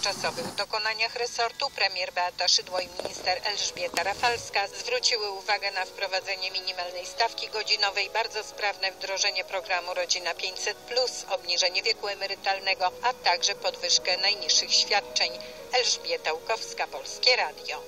dotychczasowych dokonaniach resortu premier Beata Szydło i minister Elżbieta Rafalska zwróciły uwagę na wprowadzenie minimalnej stawki godzinowej, bardzo sprawne wdrożenie programu Rodzina 500+, obniżenie wieku emerytalnego, a także podwyżkę najniższych świadczeń. Elżbieta Łukowska, Polskie Radio.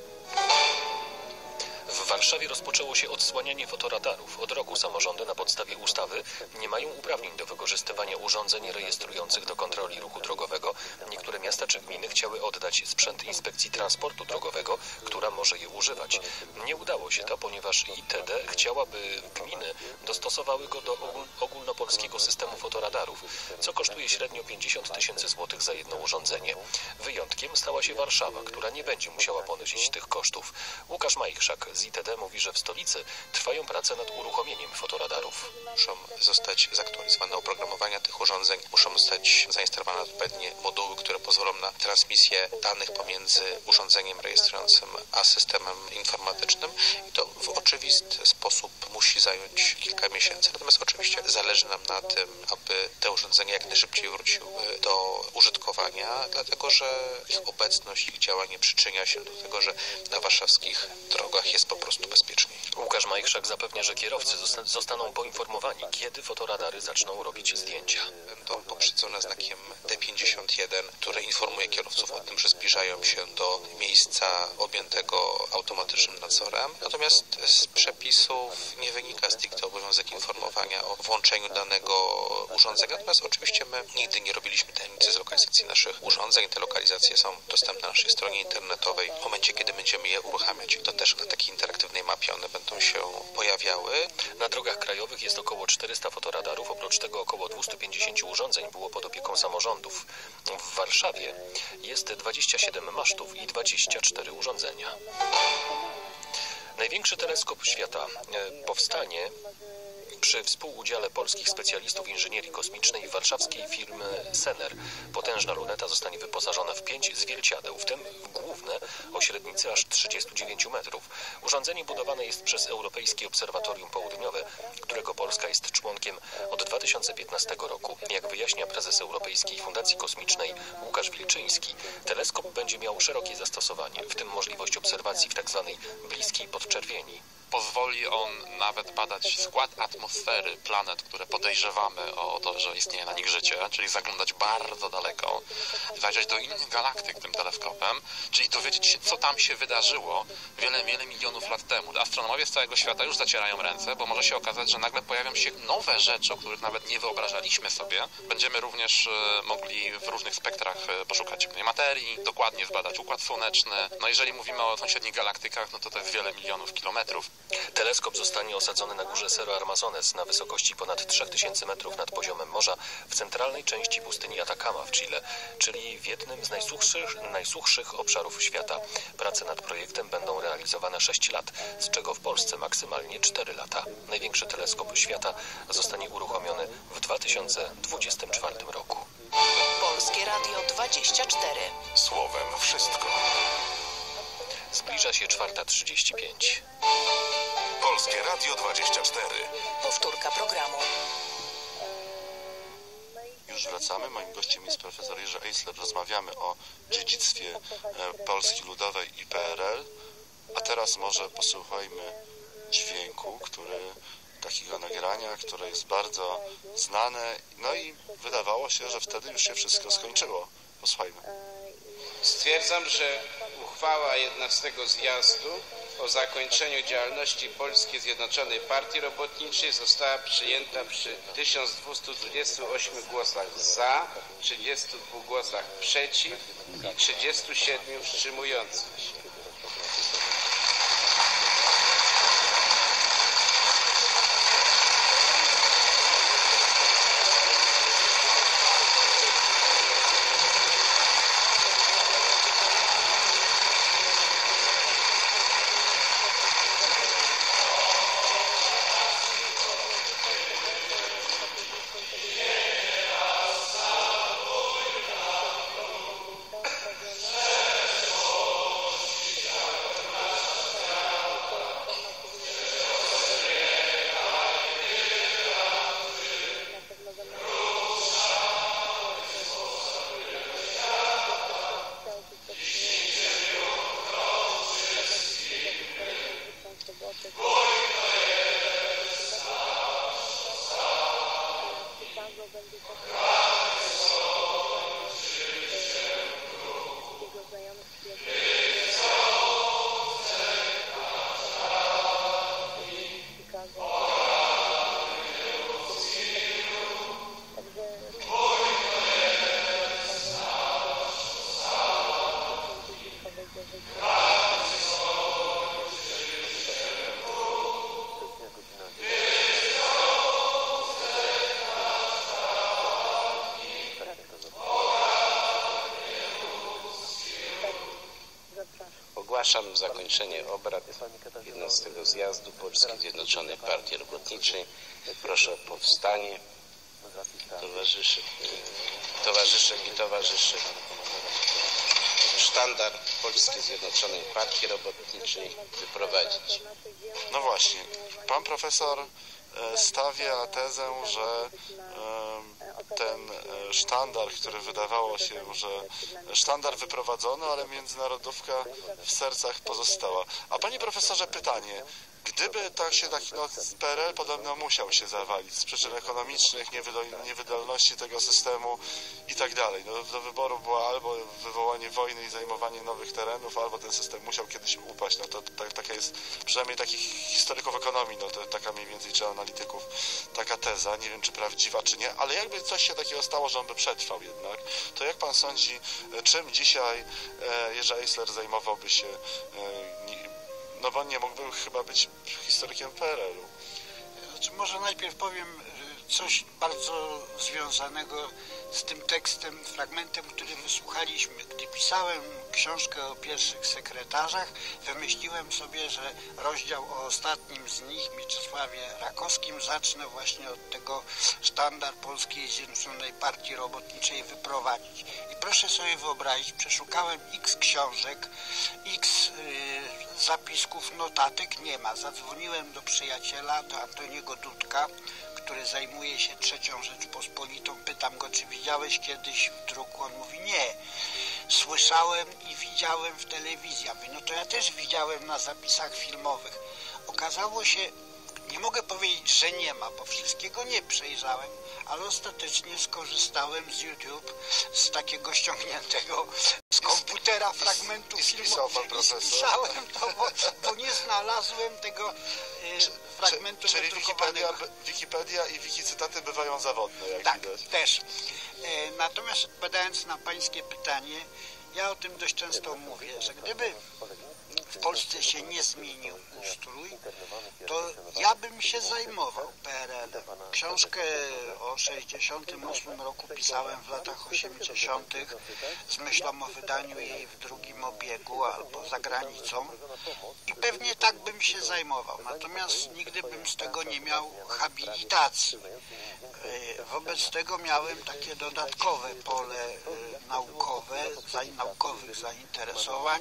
W Warszawie rozpoczęło się odsłanianie fotoradarów. Od roku samorządy na podstawie ustawy nie mają uprawnień do wykorzystywania urządzeń rejestrujących do kontroli ruchu drogowego. Niektóre miasta czy gminy chciały oddać sprzęt Inspekcji Transportu Drogowego, która może je używać. Nie udało się to, ponieważ ITD chciałaby gminy dostosowały go do ogólnopolskiego systemu fotoradarów, co kosztuje średnio 50 tysięcy złotych za jedno urządzenie. Wyjątkiem stała się Warszawa, która nie będzie musiała ponosić tych kosztów. Łukasz Majchrzak z ITD mówi, że w stolicy trwają prace nad uruchomieniem fotoradarów. Muszą zostać zaktualizowane oprogramowania tych urządzeń, muszą zostać zainstalowane odpowiednie moduły, które pozwolą na transmisję danych pomiędzy urządzeniem rejestrującym a systemem informatycznym i to w oczywisty sposób musi zająć kilka miesięcy. Natomiast oczywiście zależy nam na tym, aby te urządzenia jak najszybciej wróciły do użytkowania, dlatego że ich obecność, ich działanie przyczynia się do tego, że na warszawskich drogach jest po prostu bezpieczniej. Łukasz Majchrzak zapewnia, że kierowcy zostaną poinformowani, kiedy fotoradary zaczną robić zdjęcia. Będą poprzedzone znakiem D51, które informuje kierowców o tym, że zbliżają się do miejsca objętego automatycznym nadzorem. Natomiast z przepisów nie wynika stricte obowiązek informowania o włączeniu danego urządzenia. Natomiast oczywiście my nigdy nie robiliśmy tajemnicy z lokalizacji naszych urządzeń. Te lokalizacje są dostępne na naszej stronie internetowej. W momencie, kiedy będziemy je uruchamiać, to też na takiej interaktywnej mapie one będą się pojawiały. Na drogach krajowych jest około 400 fotoradarów, oprócz tego około 250 urządzeń było pod opieką samorządów. W Warszawie jest 27 masztów i 24 urządzenia. Największy teleskop świata e, powstanie przy współudziale polskich specjalistów inżynierii kosmicznej warszawskiej firmy Sener. Potężna luneta zostanie wyposażona w pięć zwierciadeł, w tym główne o średnicy aż 39 metrów. Urządzenie budowane jest przez Europejskie Obserwatorium Południowe, którego Polska jest członkiem od 2015 roku. Jak wyjaśnia prezes Europejskiej Fundacji Kosmicznej Łukasz Wilczyński, teleskop będzie miał szerokie zastosowanie, w tym możliwość obserwacji w tzw. Tak bliskiej podczerwieni. Pozwoli on nawet badać skład atmosfery planet, które podejrzewamy o to, że istnieje na nich życie, czyli zaglądać bardzo daleko, zajrzeć do innych galaktyk tym teleskopem, czyli dowiedzieć się, co tam się wydarzyło wiele, wiele milionów lat temu. Astronomowie z całego świata już zacierają ręce, bo może się okazać, że nagle pojawią się nowe rzeczy, o których nawet nie wyobrażaliśmy sobie. Będziemy również e, mogli w różnych spektrach e, poszukać materii, dokładnie zbadać układ słoneczny. No jeżeli mówimy o sąsiednich galaktykach, no to to jest wiele milionów kilometrów. Teleskop zostanie osadzony na górze Cerro Armazones na wysokości ponad 3000 metrów nad poziomem morza w centralnej części pustyni Atacama w Chile, czyli w jednym z najsuchszych, najsuchszych obszarów świata. Prace nad projektem będą realizowane 6 lat, z czego w Polsce maksymalnie 4 lata. Największy teleskop świata zostanie uruchomiony w 2024 roku. Polskie Radio 24. Słowem wszystko. Zbliża się 4.35. Polskie Radio 24. Powtórka programu. Już wracamy. Moim gościem jest profesor Jerzy Eisler. Rozmawiamy o dziedzictwie e, Polski Ludowej i PRL. A teraz może posłuchajmy dźwięku, który takiego nagrania, które jest bardzo znane. No i wydawało się, że wtedy już się wszystko skończyło. Posłuchajmy. Stwierdzam, że uchwała 11 zjazdu o zakończeniu działalności Polskiej Zjednoczonej Partii Robotniczej została przyjęta przy 1228 głosach za, 32 głosach przeciw i 37 wstrzymujących się. Ogłaszam zakończenie obrad 11 zjazdu Polskiej Zjednoczonej Partii Robotniczej. Proszę o powstanie towarzyszy, towarzyszek i towarzyszy. Sztandar Polskiej Zjednoczonej Partii Robotniczej wyprowadzić. No właśnie, pan profesor e, stawia tezę, że ten e, sztandar, który wydawało się, że sztandar wyprowadzono, ale międzynarodówka w sercach pozostała. A panie profesorze pytanie, Gdyby tak się taki no, PRL podobno musiał się zawalić z przyczyn ekonomicznych, niewydolności tego systemu i tak dalej. No, do wyboru było albo wywołanie wojny i zajmowanie nowych terenów, albo ten system musiał kiedyś upaść. No to tak, taka jest, przynajmniej takich historyków ekonomii, no to taka mniej więcej, czy analityków, taka teza, nie wiem czy prawdziwa, czy nie, ale jakby coś się takiego stało, że on by przetrwał jednak, to jak pan sądzi, czym dzisiaj e, Jerzy Eisler zajmowałby się e, no bo nie mógłby chyba być historykiem PRL-u. Znaczy, może najpierw powiem coś bardzo związanego z tym tekstem, fragmentem, który wysłuchaliśmy. Gdy pisałem książkę o pierwszych sekretarzach, wymyśliłem sobie, że rozdział o ostatnim z nich, Mieczysławie Rakowskim, zacznę właśnie od tego sztandar Polskiej Zjednoczonej Partii Robotniczej wyprowadzić. I proszę sobie wyobrazić, przeszukałem x książek, x y, zapisków, notatek, nie ma. Zadzwoniłem do przyjaciela, do Antoniego Dudka, który zajmuje się trzecią Rzeczpospolitą. Pytam go, czy widziałeś kiedyś w druku? On mówi, nie. Słyszałem i widziałem w telewizji. Ja mówię, no to ja też widziałem na zapisach filmowych. Okazało się, nie mogę powiedzieć, że nie ma, bo wszystkiego nie przejrzałem, ale ostatecznie skorzystałem z YouTube, z takiego ściągniętego z komputera fragmentu filmowych i spisałem to, bo, bo, nie znalazłem tego e, fragmentu Czyli Wikipedia, Wikipedia i wikicytaty bywają zawodne, jak tak, widać. też. E, natomiast odpowiadając na pańskie pytanie, ja o tym dość często mówię, że gdyby w Polsce się nie zmienił ustrój, to ja bym się zajmował PRL. Książkę o 68 roku pisałem w latach 80. z myślą o wydaniu jej w drugim obiegu albo za granicą i pewnie tak bym się zajmował. Natomiast nigdy bym z tego nie miał habilitacji. E, wobec tego miałem takie dodatkowe pole e, naukowe, naukowych zainteresowań.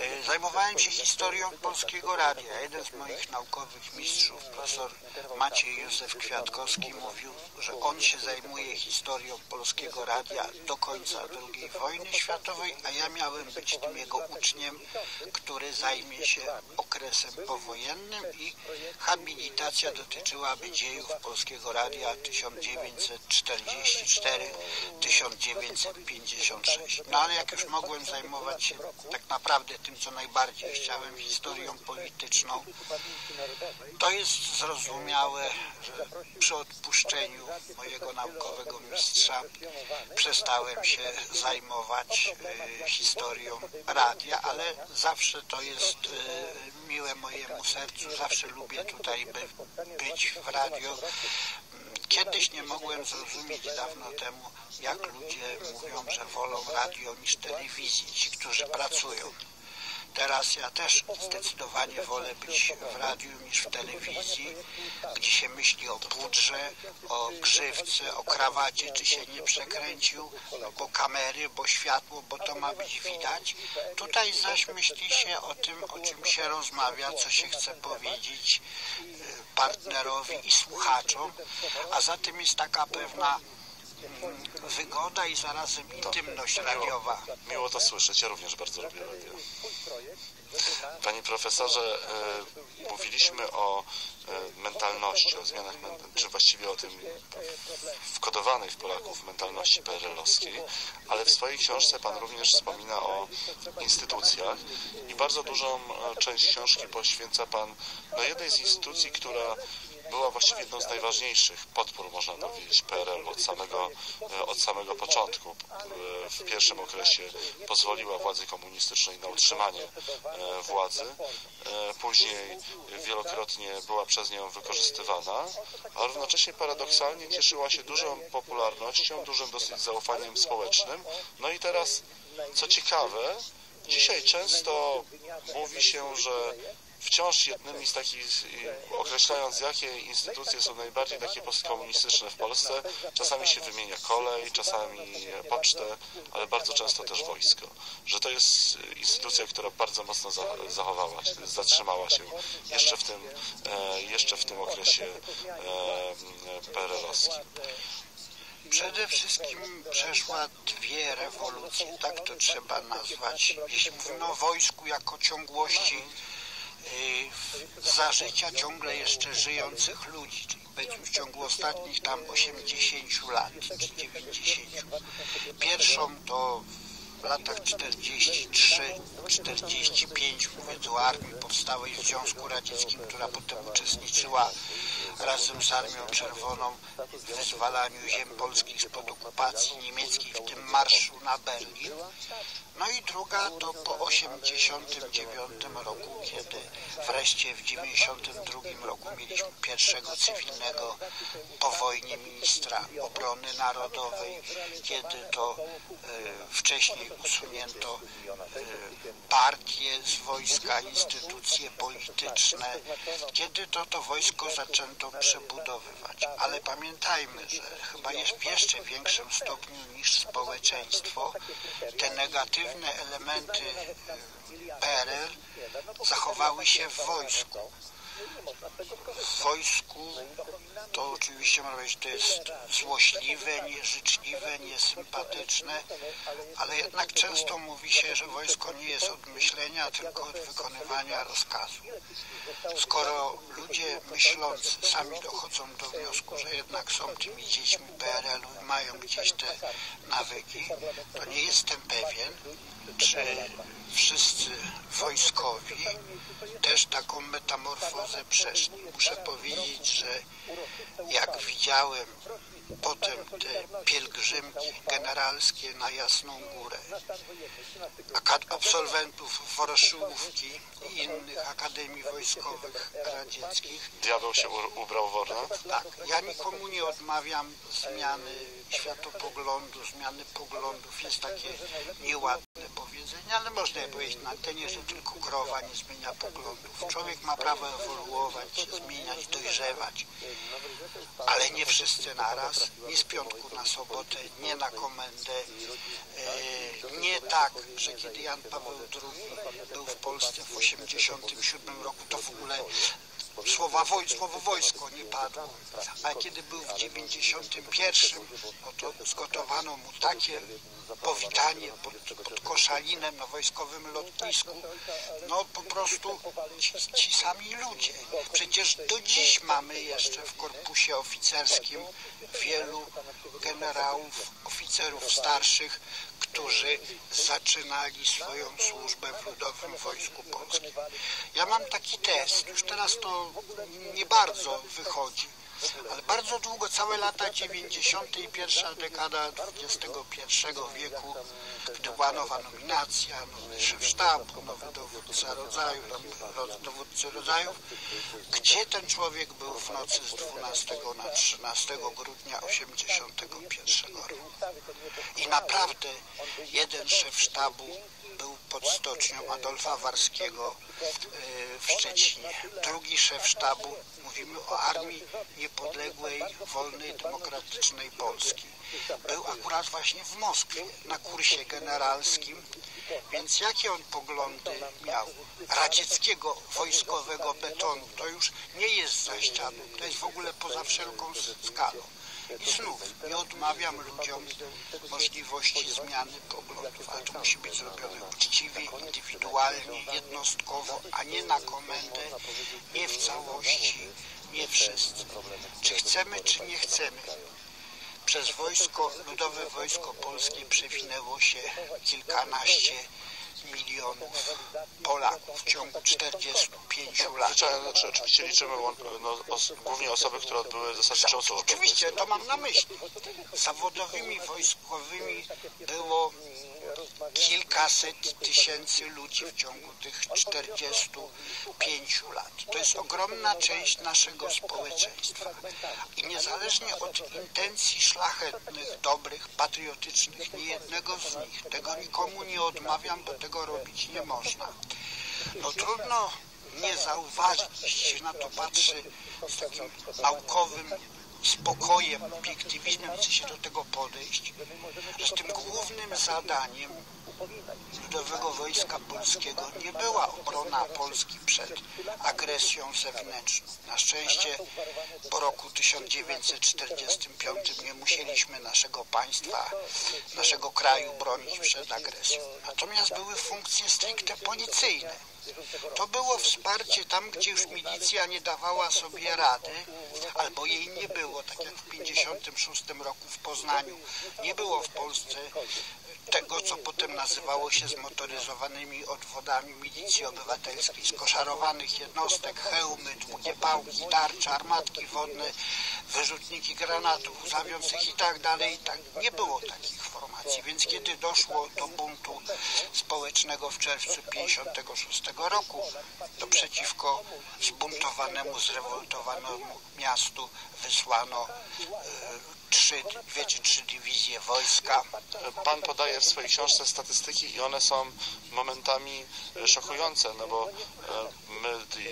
E, zajmowałem się historią Polskiego Radia. Jeden z moich naukowych mistrzów, profesor Maciej Józef Kwiatkowski mówił, że on się zajmuje historią Polskiego Radia do końca II wojny światowej, a ja miałem być tym jego uczniem, który zajmie się okresem powojennym i habilitacja dotyczyłaby dziejów Polskiego Radia 1944-1956. No ale jak już mogłem zajmować się tak naprawdę tym, co najbardziej chciałem, historią polityczną, to jest zrozumiałe, że przy odpuszczeniu mojego naukowego mistrza przestałem się zajmować y, historią radia, ale zawsze to jest y, miłe mojemu sercu, zawsze lubię tutaj by, być w radio. Kiedyś nie mogłem zrozumieć dawno temu, jak ludzie mówią, że wolą radio niż telewizji, ci, którzy pracują. Teraz ja też zdecydowanie wolę być w radiu niż w telewizji, gdzie się myśli o pudrze, o grzywce, o krawacie, czy się nie przekręcił, bo kamery, bo światło, bo to ma być widać. Tutaj zaś myśli się o tym, o czym się rozmawia, co się chce powiedzieć y, partnerowi i słuchaczom, a za tym jest taka pewna wygoda i zarazem intymność radiowa. Miło to słyszeć, ja również bardzo lubię radio. Panie profesorze, e, mówiliśmy o e, mentalności, o zmianach, czy właściwie o tym wkodowanej w Polaków mentalności PRL-owskiej, ale w swojej książce Pan również wspomina o instytucjach i bardzo dużą e, część książki poświęca Pan no, jednej z instytucji, która była właściwie jedną z najważniejszych podpór, można powiedzieć, PRL od samego, e, od samego początku. E, w pierwszym okresie pozwoliła władzy komunistycznej na utrzymanie e, władzy. Później wielokrotnie była przez nią wykorzystywana, a równocześnie paradoksalnie cieszyła się dużą popularnością, dużym dosyć zaufaniem społecznym. No i teraz, co ciekawe, Dzisiaj często mówi się, że wciąż jednymi z takich, y, określając jakie instytucje są najbardziej takie postkomunistyczne w Polsce, czasami się wymienia kolej, czasami pocztę, ale bardzo często też wojsko. Że to jest y, instytucja, która bardzo mocno za- zachowała się, zatrzymała się jeszcze w tym, e, jeszcze w tym okresie e, PRL-owskim. Przede wszystkim przeszła dwie rewolucje, tak to trzeba nazwać. Jeśli mówimy o wojsku jako ciągłości za życia ciągle jeszcze żyjących ludzi, czyli powiedzmy w ciągu ostatnich tam 80 lat czy 90. Pierwszą to w latach 43-45 mówię tu o armii powstałej w Związku Radzieckim, która potem uczestniczyła razem z Armią Czerwoną w wyzwalaniu ziem polskich spod okupacji niemieckiej, w tym marszu na Berlin. No i druga to po 89 roku, kiedy wreszcie w 92 roku mieliśmy pierwszego cywilnego po wojnie ministra obrony narodowej, kiedy to e, wcześniej usunięto e, partie z wojska, instytucje polityczne, kiedy to to wojsko zaczęto przebudowywać. Ale pamiętajmy, że chyba jest w jeszcze większym stopniu niż społeczeństwo te negatywne elementy e, PRL zachowały się w wojsku. W wojsku to oczywiście można powiedzieć, to jest złośliwe, nieżyczliwe, niesympatyczne, ale jednak często mówi się, że wojsko nie jest od myślenia, tylko od wykonywania rozkazu. Skoro ludzie myślący sami dochodzą do wniosku, że jednak są tymi dziećmi PRL-u i mają gdzieś te nawyki, to nie jestem pewien, czy wszyscy wojskowi też taką metamorfozę przeszli. Muszę powiedzieć, że jak widziałem potem te pielgrzymki generalskie na Jasną Górę, absolwentów Woroszyłówki i innych akademii wojskowych radzieckich, Diabeł się ubrał w ornat? tak, ja nikomu nie odmawiam zmiany światopoglądu, zmiany poglądów. Jest takie nieładne powiedzenie, ale można je powiedzieć na antenie, że tylko krowa nie zmienia poglądów. Człowiek ma prawo ewoluować, zmieniać, dojrzewać, ale nie wszyscy naraz, nie z piątku na sobotę, nie na komendę, e, nie tak, że kiedy Jan Paweł II był w Polsce w 1987 roku, to w ogóle słowa woj, słowo wojsko nie padło, a kiedy był w 91, no to zgotowano mu takie powitanie pod, pod Koszalinem na wojskowym lotnisku, no po prostu ci, ci sami ludzie. Przecież do dziś mamy jeszcze w korpusie oficerskim wielu generałów, oficerów starszych, którzy zaczynali swoją służbę w Ludowym Wojsku Polskim. Ja mam taki test, już teraz to nie bardzo wychodzi, ale bardzo długo, całe lata 90. i pierwsza dekada XXI wieku, była nowa nominacja, nowy szef sztabu, nowy dowódca rodzaju, dowódcy rodzajów, gdzie ten człowiek był w nocy z 12 na 13 grudnia 81 roku. I naprawdę jeden szef sztabu był pod stocznią Adolfa Warskiego y, w Szczecinie. Drugi szef sztabu, mówimy o Armii Niepodległej, Wolnej, Demokratycznej Polski. Był akurat właśnie w Moskwie na kursie generalskim, więc jakie on poglądy miał? Radzieckiego wojskowego betonu to już nie jest za ścianą, to jest w ogóle poza wszelką skalą. I znów nie odmawiam ludziom możliwości zmiany poglądów, ale to musi być zrobione uczciwie, indywidualnie, jednostkowo, a nie na komendę, nie w całości, nie wszyscy. Czy chcemy, czy nie chcemy. Przez wojsko, Ludowe Wojsko Polskie przewinęło się kilkanaście milionów Polaków w ciągu 45 lat. Znaczy, oczywiście liczymy no, os, głównie osoby, które odbyły zasadniczą służbę. Oczywiście, to mam na myśli. Zawodowymi wojskowymi było kilkaset tysięcy ludzi w ciągu tych 45 lat. To jest ogromna część naszego społeczeństwa. I niezależnie od intencji szlachetnych, dobrych, patriotycznych, nie jednego z nich, tego nikomu nie odmawiam, bo tego robić nie można. No trudno nie zauważyć, się na to patrzy z takim naukowym spokojem, obiektywizmem, chce się do tego podejść, że tym głównym zadaniem Ludowego Wojska Polskiego nie była obrona Polski przed agresją zewnętrzną. Na szczęście po roku 1945 nie musieliśmy naszego państwa, naszego kraju bronić przed agresją. Natomiast były funkcje stricte policyjne. To było wsparcie tam, gdzie już milicja nie dawała sobie rady, albo jej nie było, tak jak w 1956 roku w Poznaniu. Nie było w Polsce tego, co potem nazywało się zmotoryzowanymi odwodami milicji obywatelskiej, skoszarowanych jednostek, hełmy, długie pałki, tarcze, armatki wodne, wyrzutniki granatów łzawiących i tak dalej. Tak. Nie było takich formacji, więc kiedy doszło do buntu społecznego w czerwcu 1956 roku, to przeciwko zbuntowanemu, zrewoltowanemu miastu wysłano e, trzy, dwie czy trzy dywizje wojska. Pan podaje w swojej książce statystyki i one są momentami szokujące, no bo e, my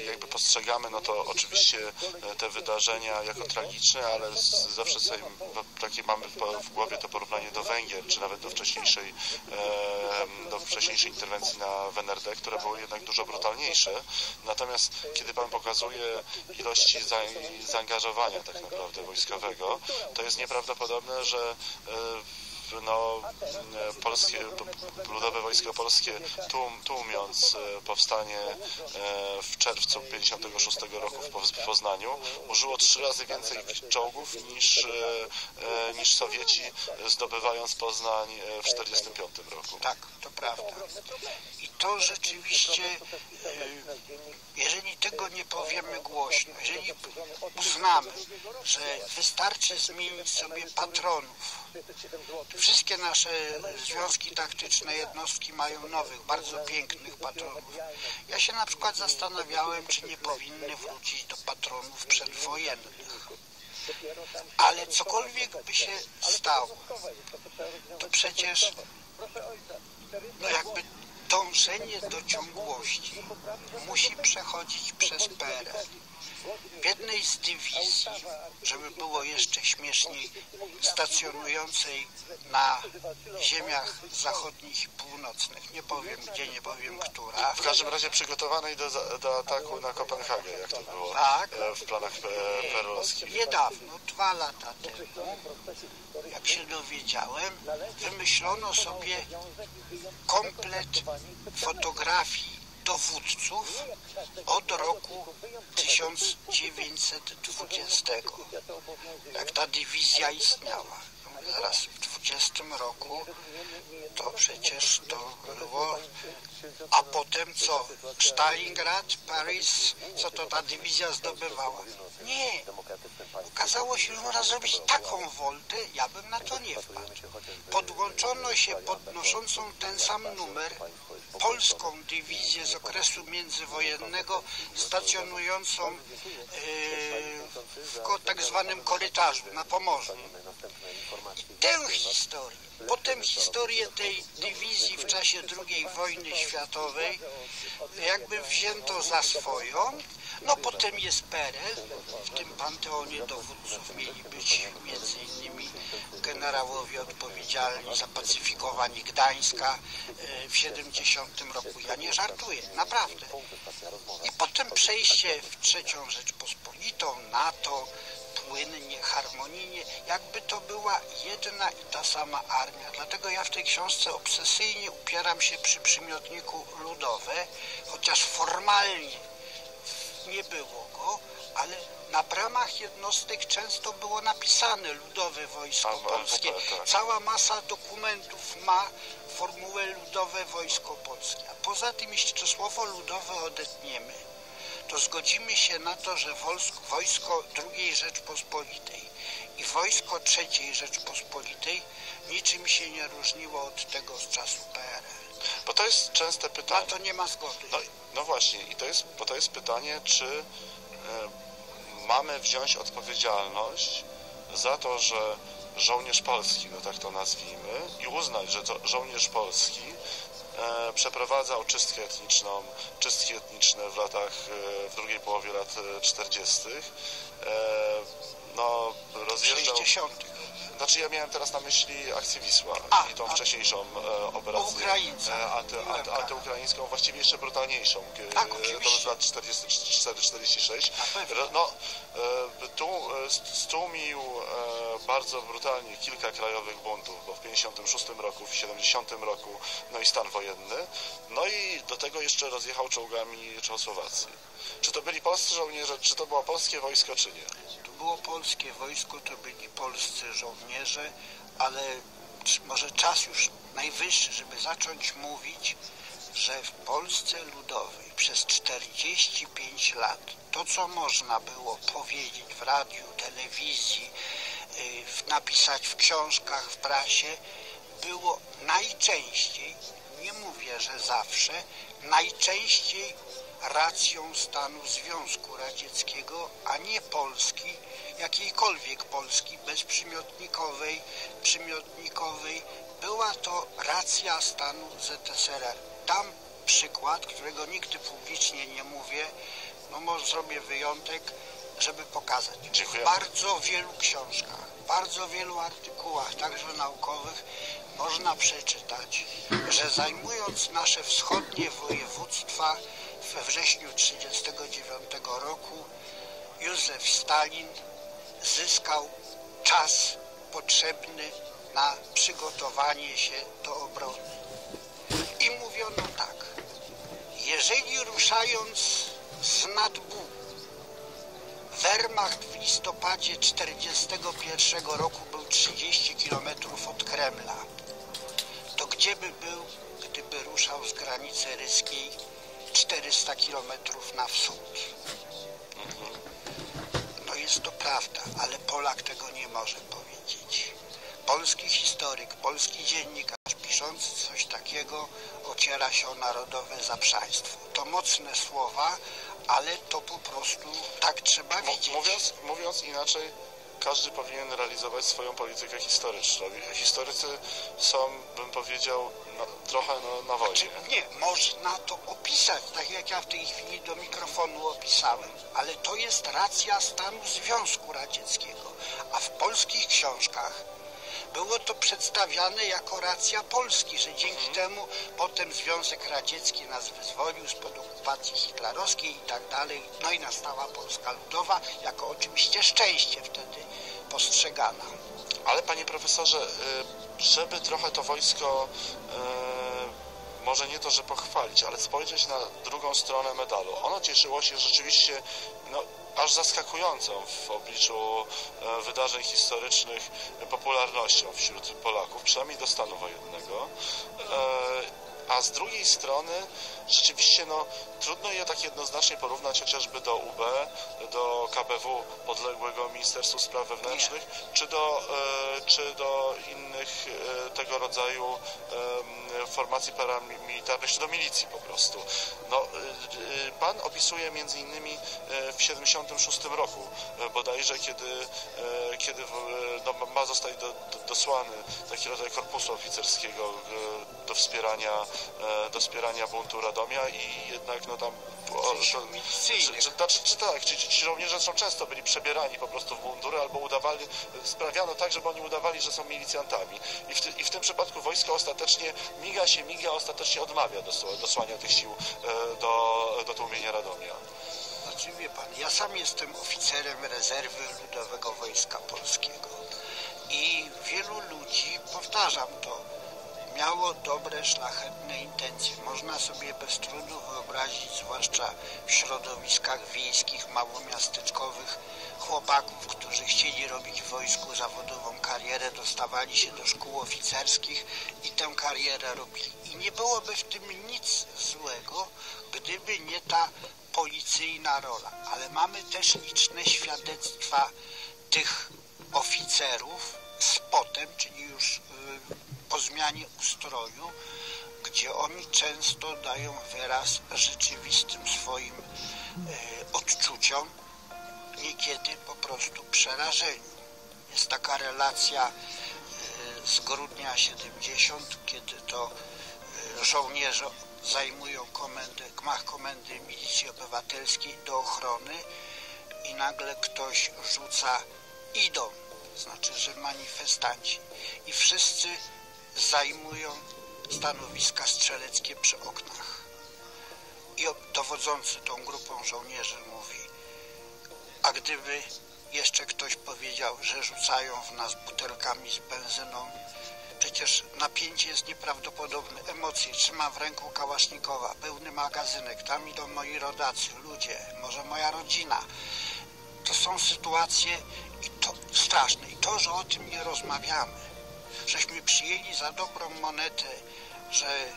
jakby postrzegamy no to oczywiście e, te wydarzenia jako tragiczne, ale zawsze sobie no, takie mamy w, głowie to porównanie do Węgier, czy nawet do wcześniejszej, do wcześniejszej interwencji na w NRD, które były jednak dużo brutalniejsze. Natomiast kiedy Pan pokazuje ilości za, zaangażowania tak naprawdę wojskowego, to jest nieprawdopodobne, że e, no, e, polskie, Ludowe Wojsko Polskie tłum, tłumiąc e, powstanie w czerwcu 56 roku w Poz- w Poznaniu użyło trzy razy więcej czołgów niż, niż Sowieci zdobywając Poznań w 45 roku. Tak, to prawda. I to rzeczywiście, jeżeli tego nie powiemy głośno, jeżeli uznamy, że wystarczy zmienić sobie patronów, wszystkie nasze związki taktyczne, jednostki mają nowych, bardzo pięknych patronów. Ja się na przykład zastanawiałem, czy nie powinny wrócić do patronów przedwojennych. Ale cokolwiek by się stało, to przecież no jakby dążenie do ciągłości musi przechodzić przez PRL. W jednej z dywizji, żeby było jeszcze śmieszniej, stacjonującej na ziemiach zachodnich i północnych, nie powiem gdzie, nie powiem która, W każdym razie przygotowanej do, do ataku na Kopenhagę, jak to było Tak. e, w planach e, perelowskich. niedawno, dwa lata temu, jak się dowiedziałem, wymyślono sobie komplet fotografii dowódców od roku 1920, jak ta dywizja istniała. Zaraz w 20 roku to przecież to było, a potem co? Stalingrad, Paryż, co to ta dywizja zdobywała? Nie. Okazało się, że można zrobić taką woltę, ja bym na to nie wpadł. Podłączono się podnoszącą ten sam numer polską dywizję z okresu międzywojennego stacjonującą e, w tak zwanym korytarzu na Pomorzu. I tę historię, potem historię tej dywizji w czasie II wojny światowej jakby wzięto za swoją, no potem jest PRL, w tym panteonie dowódców mieli być między innymi generałowie odpowiedzialni za pacyfikowanie Gdańska e, w 70 roku. Ja nie żartuję, naprawdę. I potem przejście w trzecią Rzeczpospolitą, NATO, płynnie, harmonijnie, jakby to była jedna i ta sama armia. Dlatego ja w tej książce obsesyjnie upieram się przy przymiotniku ludowe, chociaż formalnie nie było go, ale na bramach jednostek często było napisane Ludowe Wojsko Polskie. albo tak. Cała masa dokumentów ma formułę Ludowe Wojsko Polskie. A poza tym, jeśli to słowo ludowe odetniemy, to zgodzimy się na to, że wojsko, II Rzeczpospolitej i wojsko III Rzeczpospolitej niczym się nie różniło od tego z czasu PRL. Bo to jest częste Na pytanie. to nie ma zgody. No, no właśnie, i to jest, bo to jest pytanie, czy e, mamy wziąć odpowiedzialność za to, że żołnierz polski, no tak to nazwijmy, i uznać, że to żołnierz polski e, przeprowadzał czystkę etniczną, czystki etniczne w latach, e, w drugiej połowie lat e, 40. E, no, rozjeżdżał... 60. Znaczy ja miałem teraz na myśli akcję Wisła A, i tą a. wcześniejszą e, operację e, anty, anty, antyukraińską, właściwie jeszcze brutalniejszą, Tak, oczywiście. lat 44-46. Na pewno. Ro- No, e, tu e, st- stłumił e, bardzo brutalnie kilka krajowych buntów, bo w 56 roku, w 70 roku, no i stan wojenny, no i do tego jeszcze rozjechał czołgami Czechosłowację. Czy to byli polscy żołnierze, czy to było polskie wojsko, czy nie? Było polskie wojsko, to byli polscy żołnierze, ale może czas już najwyższy, żeby zacząć mówić, że w Polsce Ludowej przez 45 lat to, co można było powiedzieć w radiu, telewizji, y, napisać w książkach, w prasie, było najczęściej, nie mówię, że zawsze, najczęściej racją stanu Związku Radzieckiego, a nie Polski, jakiejkolwiek Polski bezprzymiotnikowej, przymiotnikowej. Była to racja stanu ZSRR. Tam przykład, którego nigdy publicznie nie mówię, no może zrobię wyjątek, żeby pokazać. Dziękuję. W bardzo wielu książkach, w bardzo wielu artykułach, także naukowych, można przeczytać, że zajmując nasze wschodnie województwa we wrześniu 1939 roku Józef Stalin zyskał czas potrzebny na przygotowanie się do obrony. I mówiono tak, jeżeli ruszając z Nadbu Wehrmacht w listopadzie 1941 roku był 30 km od Kremla, to gdzie by był, gdyby ruszał z granicy ryskiej 400 km na wschód? Jest to prawda, ale Polak tego nie może powiedzieć. Polski historyk, polski dziennikarz piszący coś takiego ociera się o narodowe zaprzaństwo. To mocne słowa, ale to po prostu tak trzeba widzieć. Mówiąc, mówiąc inaczej, każdy powinien realizować swoją politykę historyczną. Historycy są, bym powiedział, na, trochę na, na wodzie. nie, można to opisać, tak jak ja w tej chwili do mikrofonu opisałem, ale to jest racja stanu Związku Radzieckiego, a w polskich książkach było to przedstawiane jako racja Polski, że dzięki temu potem Związek Radziecki nas wyzwolił spod okupacji hitlerowskiej i tak dalej, no i nastała Polska Ludowa, jako oczywiście szczęście wtedy postrzegana. Ale panie profesorze, y, żeby trochę to wojsko, y, może nie to, że pochwalić, ale spojrzeć na drugą stronę medalu. Ono cieszyło się rzeczywiście no, aż zaskakującą w obliczu e, wydarzeń historycznych popularnością wśród Polaków, przynajmniej do stanu wojennego. A z drugiej strony rzeczywiście no, trudno je tak jednoznacznie porównać chociażby do UB, do KBW podległego Ministerstwu Spraw Wewnętrznych, czy do, e, czy do innych e, tego rodzaju formacji paramilitarnych, czy do milicji po prostu. No, e, pan opisuje między innymi w 76 roku bodajże, kiedy, kiedy no, ma zostać do, do, dosłany taki rodzaj korpusu oficerskiego do wspierania, do wspierania buntu Radomia i jednak no tam o, to, milicyjnych. czy, czy, znaczy, czy tak, ci, ci żołnierze są często byli przebierani po prostu w mundury albo udawali, sprawiano tak, żeby oni udawali, że są milicjantami. I w, ty, i w tym przypadku wojsko ostatecznie miga się, miga, ostatecznie odmawia dosła- dosłania tych sił e, do, do tłumienia Radomia. Znaczy wie pan, ja sam jestem oficerem rezerwy Ludowego Wojska Polskiego i wielu ludzi, powtarzam to, miało dobre, szlachetne intencje. Można sobie bez trudu wyobrazić, zwłaszcza w środowiskach wiejskich, małomiasteczkowych, chłopaków, którzy chcieli robić w wojsku zawodową karierę, dostawali się do szkół oficerskich i tę karierę robili. I nie byłoby w tym nic złego, gdyby nie ta policyjna rola. Ale mamy też liczne świadectwa tych oficerów z potem, czyli już po zmianie ustroju, gdzie oni często dają wyraz rzeczywistym swoim e, odczuciom, niekiedy po prostu przerażeniu. Jest taka relacja e, z grudnia 70, kiedy to e, żołnierze zajmują komendę, gmach komendy milicji obywatelskiej do ochrony i nagle ktoś rzuca idą, znaczy, że manifestanci i wszyscy zajmują stanowiska strzeleckie przy oknach. I dowodzący tą grupą żołnierzy mówi, a gdyby jeszcze ktoś powiedział, że rzucają w nas butelkami z benzyną, przecież napięcie jest nieprawdopodobne, emocje, trzymam w ręku kałasznikowa, pełny magazynek, tam idą moi rodacy, ludzie, może moja rodzina. To są sytuacje i to straszne. I to, że o tym nie rozmawiamy, żeśmy przyjęli za dobrą monetę, że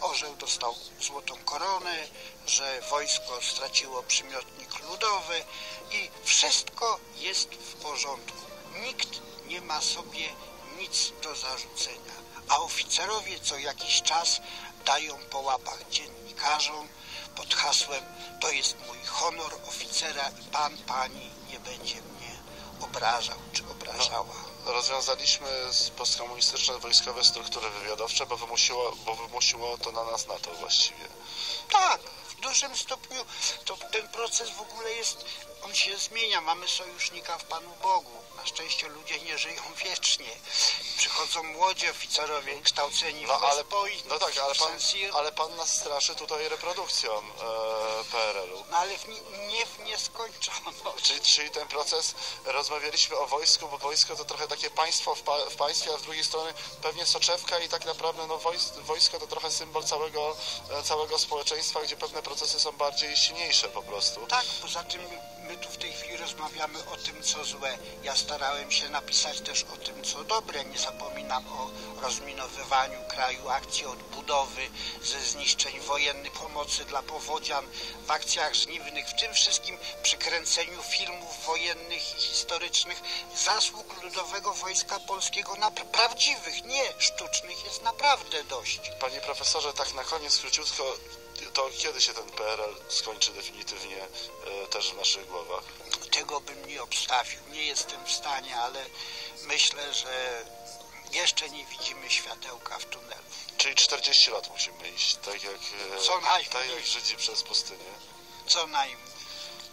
orzeł dostał złotą koronę, że wojsko straciło przymiotnik ludowy i wszystko jest w porządku. Nikt nie ma sobie nic do zarzucenia, a oficerowie co jakiś czas dają po łapach dziennikarzom pod hasłem to jest mój honor oficera i pan, pani nie będzie mnie obrażał czy obrażała. Rozwiązaliśmy postkomunistyczne wojskowe struktury wywiadowcze, bo wymusiło, bo wymusiło to na nas NATO właściwie. Tak, w dużym stopniu to ten proces w ogóle jest, on się zmienia. Mamy sojusznika w Panu Bogu. Na szczęście ludzie nie żyją wiecznie. Przychodzą młodzi oficerowie kształceni no, ale, no tak, ale pan, ale pan nas straszy tutaj reprodukcją e, PRL-u. No ale w nie, w nieskończoność. Czyli, czyli ten proces, rozmawialiśmy o wojsku, bo wojsko to trochę takie państwo w, pa, w państwie, a z drugiej strony pewnie soczewka i tak naprawdę no, wojsko, wojsko to trochę symbol całego, e, całego społeczeństwa, gdzie pewne procesy są bardziej silniejsze po prostu. Tak, poza tym my tu w tej chwili rozmawiamy o tym, co złe. Ja starałem się napisać też o tym, co dobre. Nie zapominam o rozminowywaniu kraju, akcji odbudowy, ze zniszczeń wojennych, pomocy dla powodzian, w akcjach żniwnych, w tym wszystkim przykręceniu filmów wojennych i historycznych, zasług Ludowego Wojska Polskiego, na prawdziwych, nie sztucznych, jest naprawdę dość. Panie profesorze, tak na koniec króciutko, to kiedy się ten PRL skończy definitywnie e, też w naszych głowach? Tego bym nie obstawił. Nie jestem w stanie, ale myślę, że jeszcze nie widzimy światełka w tunelu. Czyli 40 lat musimy iść, tak jak, e, Co najmniej. tak jak Żydzi przez pustynię. Co najmniej.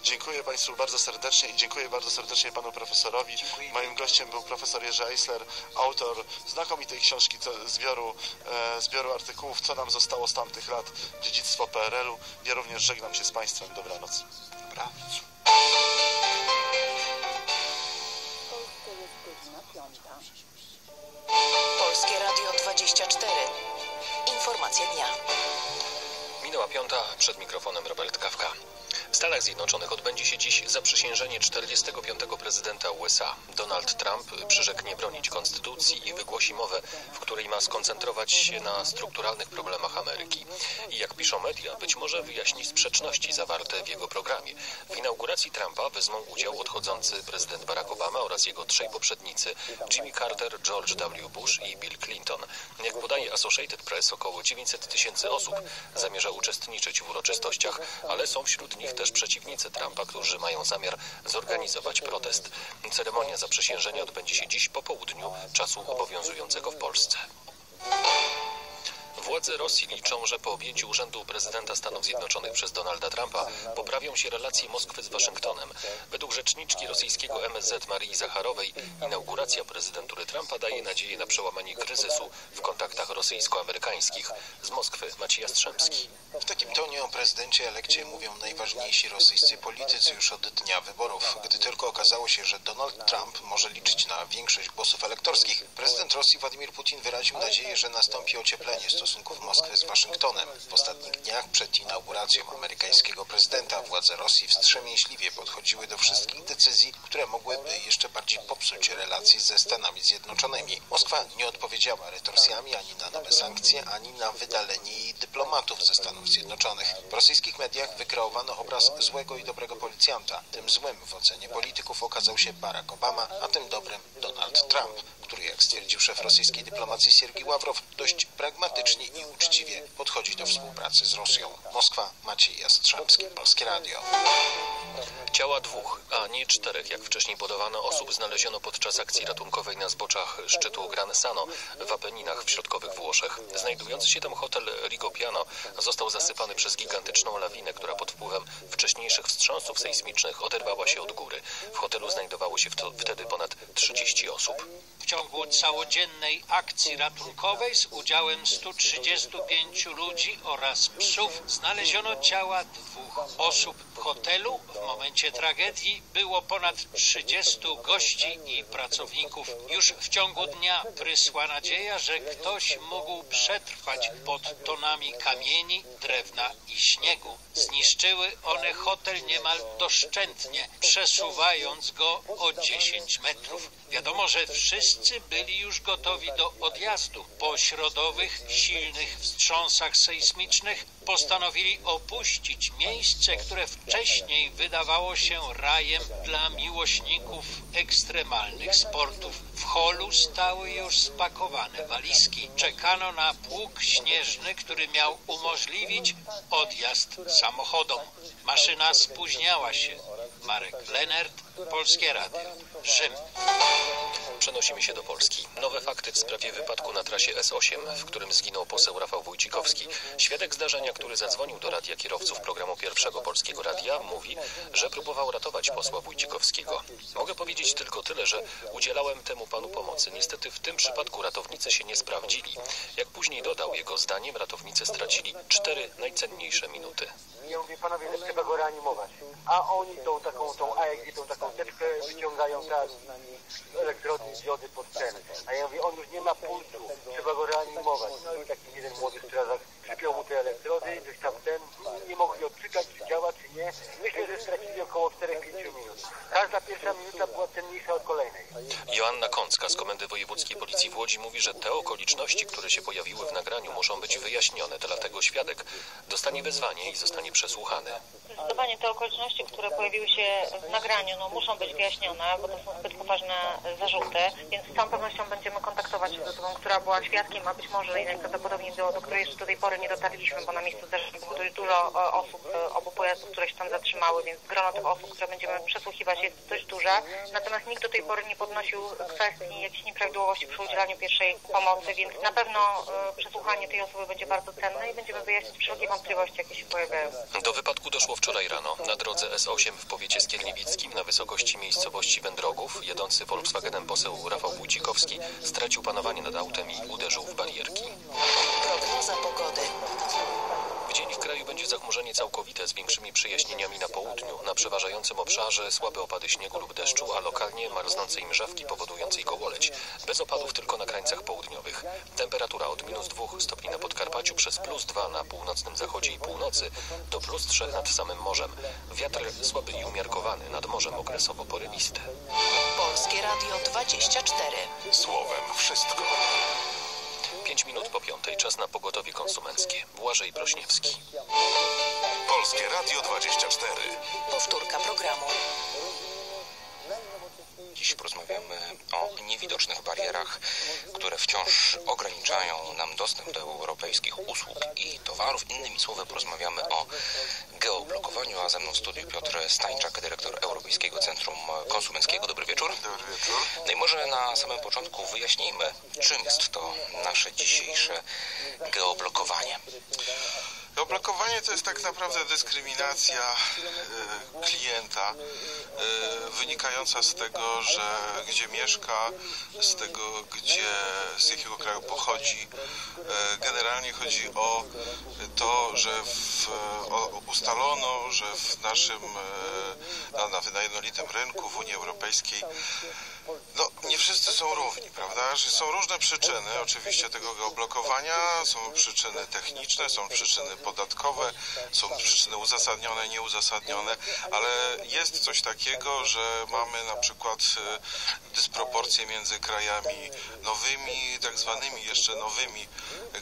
Dziękuję Państwu bardzo serdecznie i dziękuję bardzo serdecznie Panu Profesorowi. Dziękuję. Moim gościem był profesor Jerzy Eisler, autor znakomitej książki zbioru, e, zbioru artykułów Co nam zostało z tamtych lat, dziedzictwo PRL-u. Ja również żegnam się z Państwem. Dobranoc. Dobranoc. 24. Informacje dnia. Minęła piąta, przed mikrofonem Robert Kawka. W Stanach Zjednoczonych odbędzie się dziś zaprzysiężenie 45. prezydenta USA. Donald Trump przyrzekł nie bronić konstytucji i wygłosi mowę, w której ma skoncentrować się na strukturalnych problemach Ameryki. I jak piszą media, być może wyjaśni sprzeczności zawarte w jego programie. W inauguracji Trumpa wezmą udział odchodzący prezydent Barack Obama oraz jego trzej poprzednicy Jimmy Carter, George W. Bush i Bill Clinton. Jak podaje Associated Press, około 900 tysięcy osób zamierza uczestniczyć w uroczystościach, ale są wśród nich też przeciwnicy Trumpa, którzy mają zamiar zorganizować protest. Ceremonia zaprzysiężenia odbędzie się dziś po południu czasu obowiązującego w Polsce. Władze Rosji liczą, że po objęciu urzędu prezydenta Stanów Zjednoczonych przez Donalda Trumpa poprawią się relacje Moskwy z Waszyngtonem. Według rzeczniczki rosyjskiego MSZ Marii Zacharowej inauguracja prezydentury Trumpa daje nadzieję na przełamanie kryzysu w kontaktach rosyjsko-amerykańskich. Z Moskwy Maciej Jastrzębski. W takim tonie o prezydencie elekcie mówią najważniejsi rosyjscy politycy już od dnia wyborów. Gdy tylko okazało się, że Donald Trump może liczyć na większość głosów elektorskich, prezydent Rosji Władimir Putin wyraził nadzieję, że nastąpi ocieplenie stosunków Moskwy z Waszyngtonem. W ostatnich dniach przed inauguracją amerykańskiego prezydenta władze Rosji wstrzemięźliwie podchodziły do wszystkich decyzji, które mogłyby jeszcze bardziej popsuć relacje ze Stanami Zjednoczonymi. Moskwa nie odpowiedziała retorsjami ani na nowe sankcje, ani na wydalenie jej dyplomatów ze Stanów Zjednoczonych. W rosyjskich mediach wykreowano obraz złego i dobrego policjanta. Tym złym w ocenie polityków okazał się Barack Obama, a tym dobrym Donald Trump który, jak stwierdził szef rosyjskiej dyplomacji Siergiej Ławrow, dość pragmatycznie i uczciwie podchodzi do współpracy z Rosją. Moskwa, Maciej Jastrzębski, Polskie Radio. Ciała dwóch, a nie czterech, jak wcześniej podawano, osób znaleziono podczas akcji ratunkowej na zboczach szczytu Gran Sano w Apeninach w środkowych Włoszech. Znajdujący się tam hotel Rigopiano został zasypany przez gigantyczną lawinę, która pod wpływem wcześniejszych wstrząsów sejsmicznych oderwała się od góry. W hotelu znajdowało się wtedy ponad 30 osób. W ciągu całodziennej akcji ratunkowej z udziałem 135 ludzi oraz psów znaleziono ciała dwóch osób. W hotelu w momencie tragedii było ponad 30 gości i pracowników. Już w ciągu dnia prysła nadzieja, że ktoś mógł przetrwać pod tonami kamieni, drewna i śniegu. Zniszczyły one hotel niemal doszczętnie, przesuwając go o 10 metrów. Wiadomo, że wszyscy byli już gotowi do odjazdu. Po środowych, silnych wstrząsach sejsmicznych postanowili opuścić miejsce, które wcześniej wydawało się rajem dla miłośników ekstremalnych sportów. W holu stały już spakowane walizki. Czekano na pług śnieżny, który miał umożliwić odjazd samochodom. Maszyna spóźniała się. Marek Lenert, Polskie Radio, Rzym. Przenosimy się do Polski. Nowe fakty w sprawie wypadku na trasie S8, w którym zginął poseł Rafał Wójcikowski. Świadek zdarzenia, który zadzwonił do radia kierowców programu Pierwszego Polskiego Radia, mówi, że próbował ratować posła Wójcikowskiego. Mogę powiedzieć tylko tyle, że udzielałem temu panu pomocy. Niestety w tym przypadku ratownicy się nie sprawdzili. Jak później dodał, jego zdaniem ratownicy stracili cztery najcenniejsze minuty. Ja mówię, panowie, że trzeba go reanimować. A oni tą taką, tą AEG, tą taką teczkę wyciągają teraz elektrody, diody pod ten. A ja mówię, on już nie ma pulsu, trzeba go reanimować. No i taki jeden młody strażak przypiął mu te elektrody, coś tam ten, nie mogli odczekać, czy działa, czy nie. Myślę, że stracili około 4-5 minut. Każda pierwsza minuta była cenniejsza od kolejnej. Joanna Kącka z Komendy Wojewódzkiej Policji w Łodzi mówi, że te okoliczności, które się pojawiły w nagraniu, muszą być wyjaśnione, dlatego świadek dostanie wezwanie i zostanie przesłuchany. Zdecydowanie te okoliczności, które pojawiły się w nagraniu, no, muszą być wyjaśnione, bo to są zbyt poważne zarzuty, więc z całą pewnością będziemy kontaktować się z osobą, która była świadkiem, a być może i najprawdopodobniej do, do której jeszcze do tej pory nie dotarliśmy, bo na miejscu zdarzenia było dość dużo e, osób, e, obu pojazdów, które się tam zatrzymały, więc grono tych osób, które będziemy przesłuchiwać jest dość duże. Natomiast nikt do tej pory nie podnosił kwestii jakichś nieprawidłowości przy udzielaniu pierwszej pomocy, więc na pewno e, przesłuchanie tej osoby będzie bardzo cenne i będziemy wyjaśnić wszelkie wątpliwości, jakie się pojawiają. Do wypadku doszło wczoraj rano na drodze S8 w powiecie skierniewickim na wysokości miejscowości Wędrogów. Jedący Volkswagenem poseł Rafał Wójcikowski stracił panowanie nad autem i uderzył w barierki. Prognoza pogody. W dzień w kraju będzie zachmurzenie całkowite z większymi przejaśnieniami na południu. Na przeważającym obszarze słabe opady śniegu lub deszczu, a lokalnie marznące mrzawki powodującej gołoleć. Bez opadów tylko na krańcach południowych. Temperatura od minus 2 stopni na Podkarpaciu przez plus 2 na północnym zachodzie i północy do plus 3 nad samym morzem. Wiatr słaby i umiarkowany, nad morzem okresowo porywisty. Polskie Radio 24. Słowem wszystko. 5 minut po piątej, czas na pogotowie konsumenckie. Błażej Prośniewski. Polskie Radio 24. Powtórka programu. Dziś porozmawiamy o niewidocznych barierach, które wciąż ograniczają nam dostęp do europejskich usług i towarów. Innymi słowy, porozmawiamy o geoblokowaniu, a ze mną w studiu Piotr Stańczak, dyrektor Europejskiego Centrum Konsumenckiego. Dobry wieczór. Dobry wieczór. No i może na samym początku wyjaśnijmy, czym jest to nasze dzisiejsze geoblokowanie. Geoblokowanie to jest tak naprawdę dyskryminacja e, klienta e, wynikająca z tego, że gdzie mieszka, z tego, gdzie, z jakiego kraju pochodzi. E, generalnie chodzi o to, że w, o, ustalono, że w naszym na, na, na jednolitym rynku w Unii Europejskiej no, nie wszyscy są równi, prawda? Że są różne przyczyny oczywiście tego geoblokowania, są przyczyny techniczne, są przyczyny podatkowe, są przyczyny uzasadnione, nieuzasadnione, ale jest coś takiego, że mamy na przykład e, dysproporcje między krajami nowymi, tak zwanymi jeszcze nowymi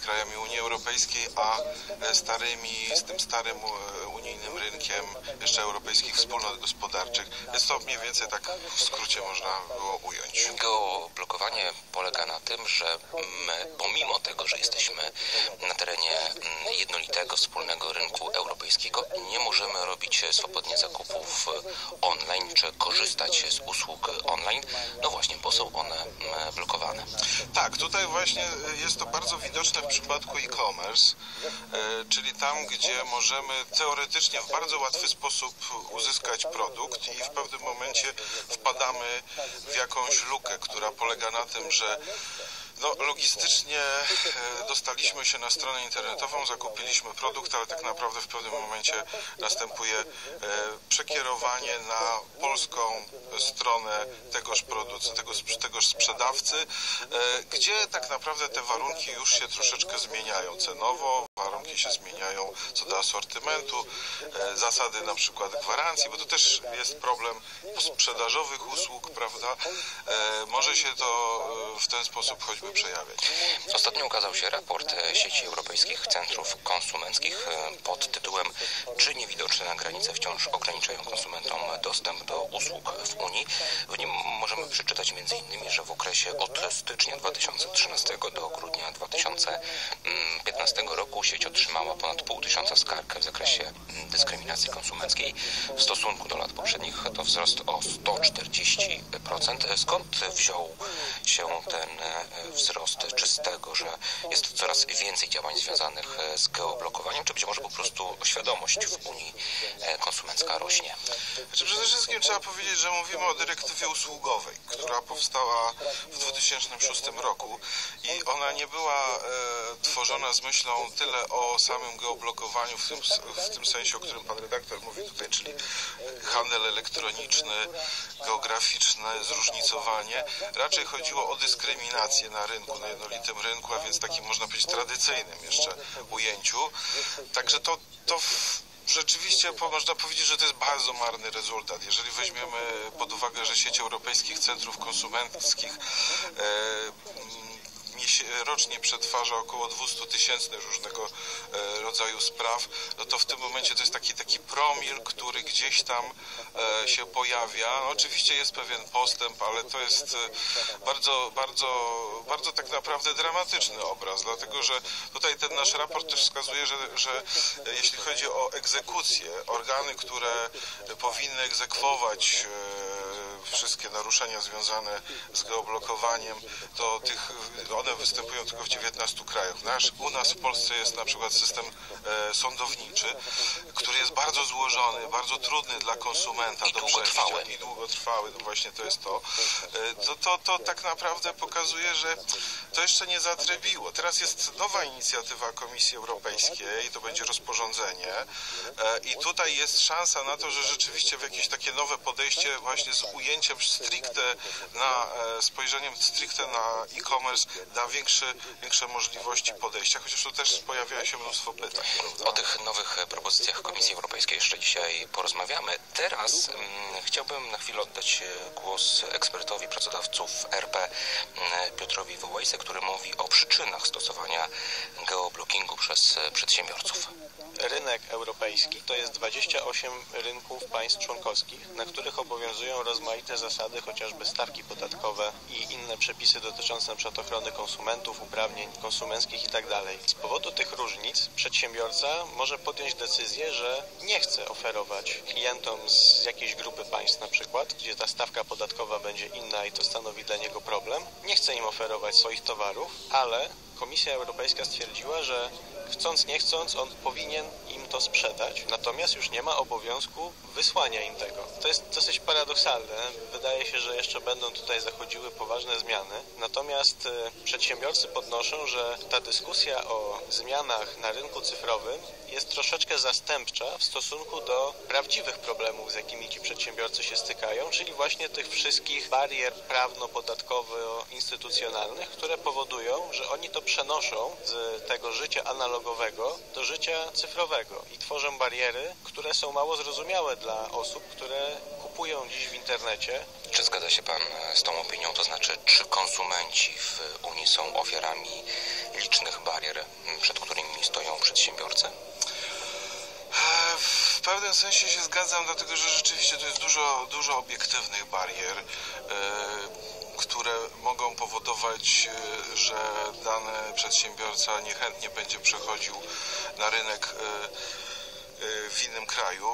krajami Unii Europejskiej, a e, starymi, z tym starym e, unijnym rynkiem jeszcze europejskich wspólnot gospodarczych. Jest to mniej więcej tak w skrócie można było ująć. Geoblokowanie polega na tym, że my, pomimo tego, że jesteśmy na terenie tego wspólnego rynku europejskiego. Nie możemy robić swobodnie zakupów online czy korzystać z usług online. No właśnie, bo są one mm, blokowane. Tak, tutaj właśnie jest to bardzo widoczne w przypadku e-commerce, e, czyli tam, gdzie możemy teoretycznie w bardzo łatwy sposób uzyskać produkt i w pewnym momencie wpadamy w jakąś lukę, która polega na tym, że no, logistycznie e, dostaliśmy się na stronę internetową, zakupiliśmy produkt, ale tak naprawdę w pewnym momencie następuje e, przekierowanie na polską stronę tegoż producenta, tegoż, tegoż sprzedawcy, e, gdzie tak naprawdę te warunki już się troszeczkę zmieniają cenowo, warunki się zmieniają co do asortymentu, zasady na przykład gwarancji, bo to też jest problem sprzedażowych usług, prawda? Może się to w ten sposób choćby przejawiać. Ostatnio ukazał się raport sieci europejskich centrów konsumenckich pod tytułem Czy niewidoczne na granicy wciąż ograniczają konsumentom dostęp do usług w Unii? W nim możemy przeczytać m.in., że w okresie od stycznia 2013 do grudnia 2015 roku sieć otrzymała ponad pół tysiąca skarg w zakresie dyskryminacji konsumenckiej. W stosunku do lat poprzednich to wzrost o 140%. Skąd wziął się ten e, wzrost? Czy z tego, że jest coraz więcej działań związanych e, z geoblokowaniem, czy być może po prostu świadomość w Unii e, konsumencka rośnie? Znaczy przede wszystkim trzeba powiedzieć, że mówimy o dyrektywie usługowej, która powstała w 2006 roku i ona nie była e, tworzona z myślą tyle o samym geoblokowaniu w tym, w tym sensie, o którym pan redaktor mówi tutaj, czyli handel elektroniczny, geograficzne zróżnicowanie. Raczej chodziło o dyskryminację na rynku, na jednolitym rynku, a więc takim można powiedzieć tradycyjnym jeszcze ujęciu. Także to, to rzeczywiście można powiedzieć, że to jest bardzo marny rezultat. Jeżeli weźmiemy pod uwagę, że sieć europejskich centrów konsumenckich e, rocznie przetwarza około 200 tysięcy różnego e, rodzaju spraw, no to w tym momencie to jest taki, taki promil, który gdzieś tam e, się pojawia. Oczywiście jest pewien postęp, ale to jest e, bardzo, bardzo, bardzo tak naprawdę dramatyczny obraz, dlatego że tutaj ten nasz raport też wskazuje, że, że jeśli chodzi o egzekucję, organy, które powinny egzekwować wszystkie naruszenia związane z geoblokowaniem, to tych, one występują tylko w 19 krajach. Nasz, u nas w Polsce jest na przykład system e, sądowniczy, który jest bardzo złożony, bardzo trudny dla konsumenta I do długotrwały. I długotrwały, no właśnie to jest to. E, to, to. To tak naprawdę pokazuje, że to jeszcze nie zatrybiło. Teraz jest nowa inicjatywa Komisji Europejskiej, to będzie rozporządzenie e, i tutaj jest szansa na to, że rzeczywiście w jakieś takie nowe podejście właśnie z ujęciem stricte na, e, spojrzeniem stricte na e-commerce da większe, większe możliwości podejścia, chociaż tu też pojawia się mnóstwo pytań. Prawda? O tych nowych propozycjach Komisji Europejskiej jeszcze dzisiaj porozmawiamy. Teraz mm, chciałbym na chwilę oddać e, głos ekspertowi pracodawców RP mm, Piotrowi Wołajse, który mówi o przyczynach stosowania geoblockingu przez e, przedsiębiorców. Rynek europejski to jest 28 rynków państw członkowskich, na których obowiązują rozmaite zasady, chociażby stawki podatkowe i inne przepisy dotyczące np. ochrony konsumentów, uprawnień konsumenckich itd. Tak z powodu tych różnic przedsiębiorca może podjąć decyzję, że nie chce oferować klientom z jakiejś grupy państw na przykład, gdzie ta stawka podatkowa będzie inna i to stanowi dla niego problem, nie chce im oferować swoich towarów, ale Komisja Europejska stwierdziła, że chcąc nie chcąc on powinien im to sprzedać, natomiast już nie ma obowiązku wysłania im tego. To jest dosyć paradoksalne. Wydaje się, że jeszcze będą tutaj zachodziły poważne zmiany. Natomiast e, przedsiębiorcy podnoszą, że ta dyskusja o zmianach na rynku cyfrowym jest troszeczkę zastępcza w stosunku do prawdziwych problemów, z jakimi ci przedsiębiorcy się stykają, czyli właśnie tych wszystkich barier prawno-podatkowo-instytucjonalnych, które powodują, że oni to przenoszą z tego życia analogowego do życia cyfrowego i tworzą bariery, które są mało zrozumiałe dla osób, które kupują dziś w internecie. Czy zgadza się Pan z tą opinią? To znaczy, czy konsumenci w Unii są ofiarami licznych barier, przed którymi stoją przedsiębiorcy? W pewnym sensie się zgadzam, dlatego że rzeczywiście to jest dużo, dużo obiektywnych barier, e, które mogą powodować, e, że dany przedsiębiorca niechętnie będzie przechodził na rynek w innym kraju.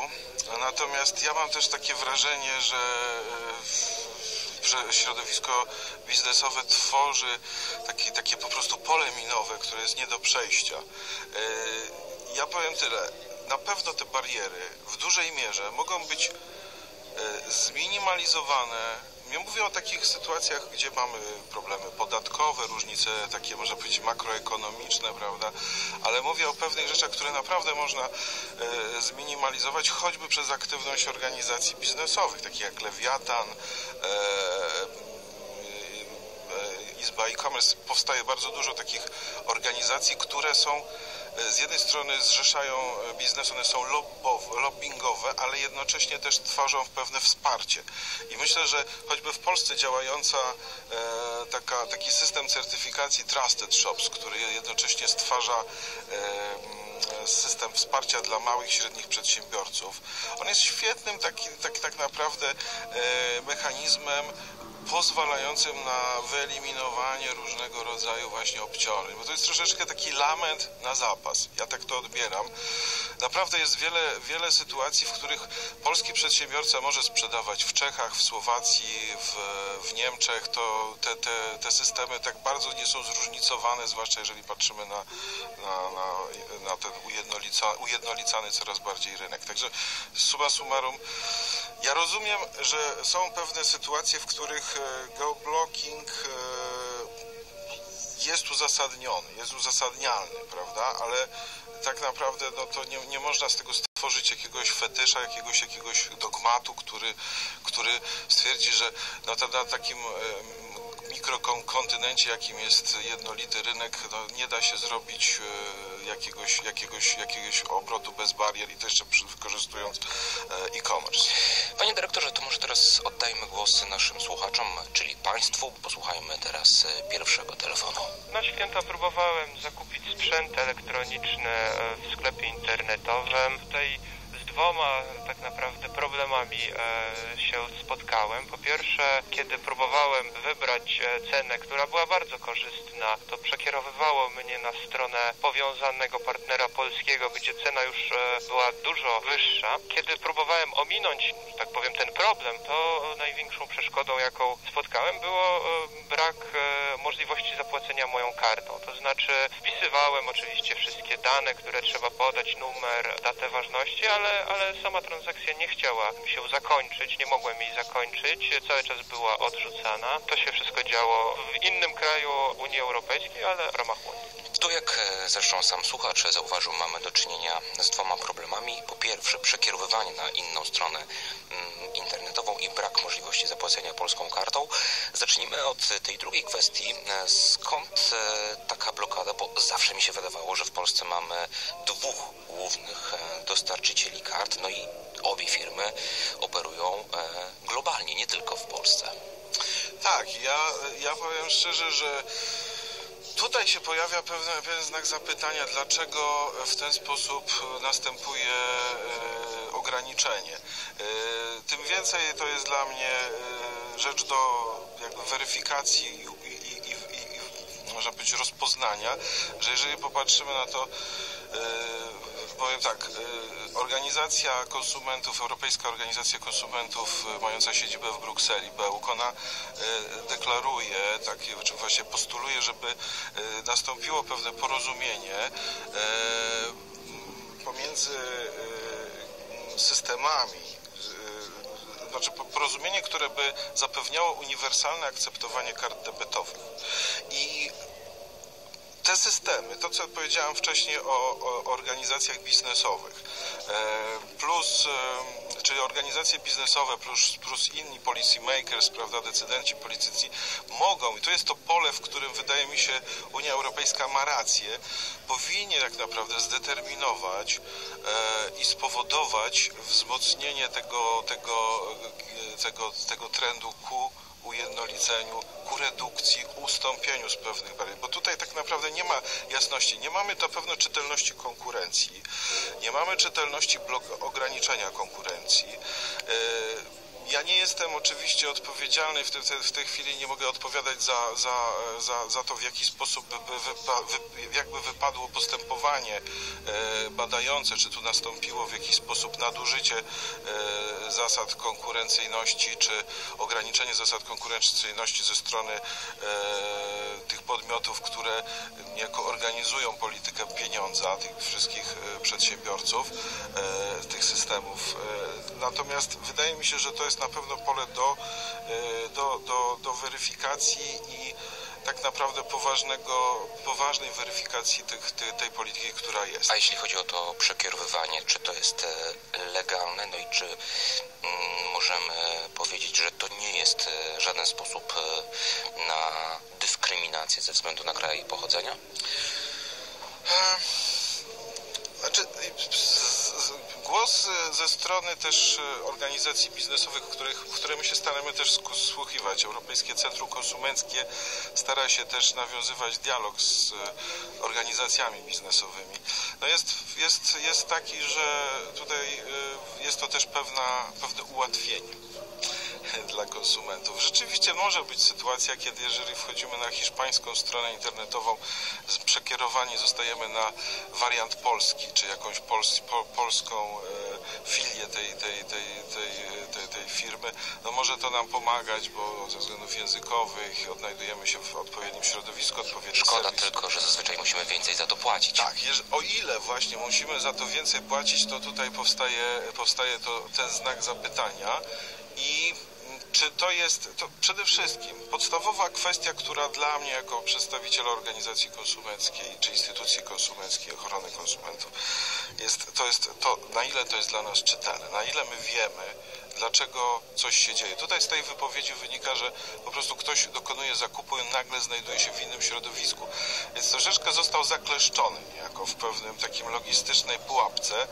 Natomiast ja mam też takie wrażenie, że środowisko biznesowe tworzy takie po prostu pole minowe, które jest nie do przejścia. Ja powiem tyle. Na pewno te bariery w dużej mierze mogą być zminimalizowane ja mówię o takich sytuacjach, gdzie mamy problemy podatkowe, różnice takie, można powiedzieć, makroekonomiczne, prawda, ale mówię o pewnych rzeczach, które naprawdę można e, zminimalizować, choćby przez aktywność organizacji biznesowych, takich jak Lewiatan, e, e, Izba e-commerce. Powstaje bardzo dużo takich organizacji, które są z jednej strony zrzeszają biznes, one są lobbyingowe, ale jednocześnie też tworzą pewne wsparcie. I myślę, że choćby w Polsce działająca e, taka, taki system certyfikacji Trusted Shops, który jednocześnie stwarza e, system wsparcia dla małych i średnich przedsiębiorców. On jest świetnym taki, tak, tak naprawdę e, mechanizmem pozwalającym na wyeliminowanie różnego rodzaju właśnie obciążeń, bo to jest troszeczkę taki lament na zapas. Ja tak to odbieram. Naprawdę jest wiele, wiele sytuacji, w których polski przedsiębiorca może sprzedawać w Czechach, w Słowacji, w, w Niemczech. To te, te, te systemy tak bardzo nie są zróżnicowane, zwłaszcza jeżeli patrzymy na, na, na, na ten ujednolica, ujednolicany coraz bardziej rynek. Także summa summarum, ja rozumiem, że są pewne sytuacje, w których geoblocking e, jest uzasadniony, jest uzasadnialny, prawda, ale tak naprawdę no, to nie, nie można z tego stworzyć jakiegoś fetysza, jakiegoś, jakiegoś dogmatu, który, który stwierdzi, że no, to na takim mikrokontynencie, jakim jest jednolity rynek, no, nie da się zrobić e, jakiegoś, jakiegoś, jakiegoś obrotu bez barier i to jeszcze wykorzystując e, e-commerce. Panie dyrektorze, to może teraz oddajmy głos naszym słuchaczom, czyli Państwu. Posłuchajmy teraz e, pierwszego telefonu. Na święta próbowałem zakupić sprzęt elektroniczny w sklepie internetowym. Tutaj dwoma tak naprawdę problemami e, się spotkałem. Po pierwsze, kiedy próbowałem wybrać e, cenę, która była bardzo korzystna, to przekierowywało mnie na stronę powiązanego partnera polskiego, gdzie cena już e, była dużo wyższa. Kiedy próbowałem ominąć, tak powiem, ten problem, to największą przeszkodą, jaką spotkałem, było brak możliwości zapłacenia moją kartą. To znaczy wpisywałem oczywiście wszystkie dane, które trzeba podać, numer, datę ważności, ale, ale sama transakcja nie chciała się zakończyć, nie mogłem jej zakończyć, cały czas była odrzucana. To się wszystko działo w innym kraju Unii Europejskiej, ale w ramach Unii. Tu, jak e, zresztą sam słuchacz zauważył, mamy do czynienia z dwoma problemami. Po pierwsze, przekierowywanie na inną stronę mm, internetową i brak możliwości zapłacenia polską kartą. Zacznijmy od tej drugiej kwestii. E, skąd e, taka blokada? Bo zawsze mi się wydawało, że w Polsce mamy dwóch głównych dostarczycieli kart, no i obie firmy operują globalnie, nie tylko w Polsce. Tak, ja, ja powiem szczerze, że Tutaj się pojawia pewien, znak zapytania, dlaczego w ten sposób następuje e, ograniczenie. E, tym więcej to jest dla mnie e, rzecz do weryfikacji i, i, i, i można powiedzieć rozpoznania, że jeżeli popatrzymy na to powiem tak, y, organizacja konsumentów, Europejska Organizacja Konsumentów y, mająca siedzibę w Brukseli, BEUK, ona y, deklaruje, takie, czy właśnie postuluje, żeby nastąpiło pewne porozumienie pomiędzy systemami, znaczy porozumienie, które by zapewniało uniwersalne akceptowanie kart debetowych. I te systemy, to co powiedziałem wcześniej o, o organizacjach biznesowych, e, plus, e, czyli organizacje biznesowe plus, plus inni policy makers, prawda, decydenci politycy mogą, i to jest to pole, w którym wydaje mi się Unia Europejska ma rację, powinien tak naprawdę zdeterminować e, i spowodować wzmocnienie tego, tego, tego, tego trendu ku ujednoliceniu, ku redukcji, ustąpieniu z pewnych barier. Bo tutaj tak naprawdę nie ma jasności. Nie mamy na pewno czytelności konkurencji, nie mamy czytelności blok ograniczenia konkurencji. E, Ja nie jestem oczywiście odpowiedzialny, w, te, w tej chwili nie mogę odpowiadać za, za, za, za to, w jaki sposób wypa, wy, jakby wypadło postępowanie e, badające, czy tu nastąpiło w jakiś sposób nadużycie e, zasad konkurencyjności, czy ograniczenie zasad konkurencyjności ze strony e, tych podmiotów, które niejako organizują politykę pieniądza, tych wszystkich przedsiębiorców, tych systemów. Natomiast wydaje mi się, że to jest na pewno pole do, do, do, do weryfikacji i tak naprawdę poważnego, poważnej weryfikacji tych, tej, tej polityki, która jest. A jeśli chodzi o to przekierowywanie, czy to jest legalne, no i czy mm, możemy powiedzieć, że to nie jest w żaden sposób na dyskryminację ze względu na kraj pochodzenia? Znaczy, głos ze strony też organizacji biznesowych, których, my się staramy też słuchiwać. Europejskie Centrum Konsumenckie stara się też nawiązywać dialog z organizacjami biznesowymi. No jest, jest, jest taki, że tutaj jest to też pewna, pewne ułatwienie dla konsumentów. Rzeczywiście może być sytuacja, kiedy jeżeli wchodzimy na hiszpańską stronę internetową, przekierowani zostajemy na wariant polski, czy jakąś pols, po, polską e, filię tej, tej, tej, tej, tej, firmy. No może to nam pomagać, bo ze względów językowych odnajdujemy się w odpowiednim środowisku, odpowiednim Szkoda serwis. tylko, że zazwyczaj musimy więcej za to płacić. Tak, o ile właśnie musimy za to więcej płacić, to tutaj powstaje, powstaje to, ten znak zapytania czy to jest, to przede wszystkim podstawowa kwestia, która dla mnie jako przedstawiciela organizacji konsumenckiej czy instytucji konsumenckiej, ochrony konsumentów jest, to jest to, na ile to jest dla nas czytelne, na ile my wiemy, dlaczego coś się dzieje. Tutaj z tej wypowiedzi wynika, że po prostu ktoś dokonuje zakupu i nagle znajduje się w innym środowisku. Więc troszeczkę został zakleszczony niejako w pewnym takim logistycznej pułapce,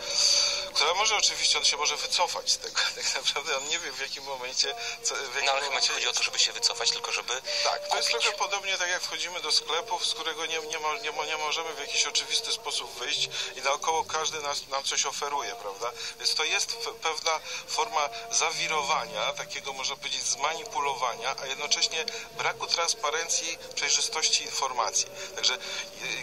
która może oczywiście, on się może wycofać z tego. Tak naprawdę on nie wie w jakim momencie... Co, w jakim no ale chyba momencie nie chodzi o to, żeby się wycofać, tylko żeby Tak, to kupić. jest trochę podobnie tak jak wchodzimy do sklepów, z którego nie, nie, mo, nie, mo, nie możemy w jakiś oczywisty sposób wyjść i naokoło każdy nas, nam coś oferuje, prawda? Więc to jest pewna forma zawirowania, takiego można powiedzieć zmanipulowania, a jednocześnie braku transparencji, przejrzystości informacji. Także y,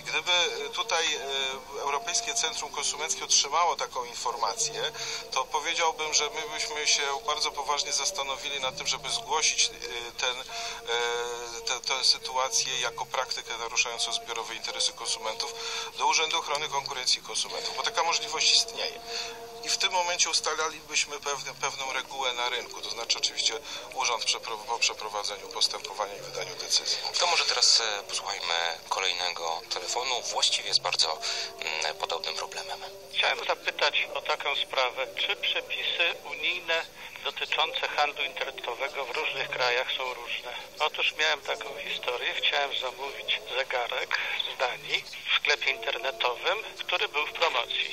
gdyby tutaj y, Europejskie Centrum Konsumenckie otrzymało taką informację, to powiedziałbym, że my byśmy się bardzo poważnie zastanowili nad tym, żeby zgłosić y, te, tę sytuację jako praktykę naruszającą zbiorowe interesy konsumentów do Urzędu Ochrony Konkurencji Konsumentów, bo taka możliwość istnieje. I w tym momencie ustalalibyśmy pewne, pewną regułę na rynku, to znaczy oczywiście urząd przepro- po przeprowadzeniu postępowania i wydaniu decyzji. To może teraz e, posłuchajmy kolejnego telefonu, właściwie z bardzo mm, podobnym problemem. Chciałem zapytać o taką sprawę. Czy przepisy unijne dotyczące handlu internetowego w różnych krajach są różne? Otóż miałem taką historię. Chciałem zamówić zegarek z Danii w sklepie internetowym, który był w promocji.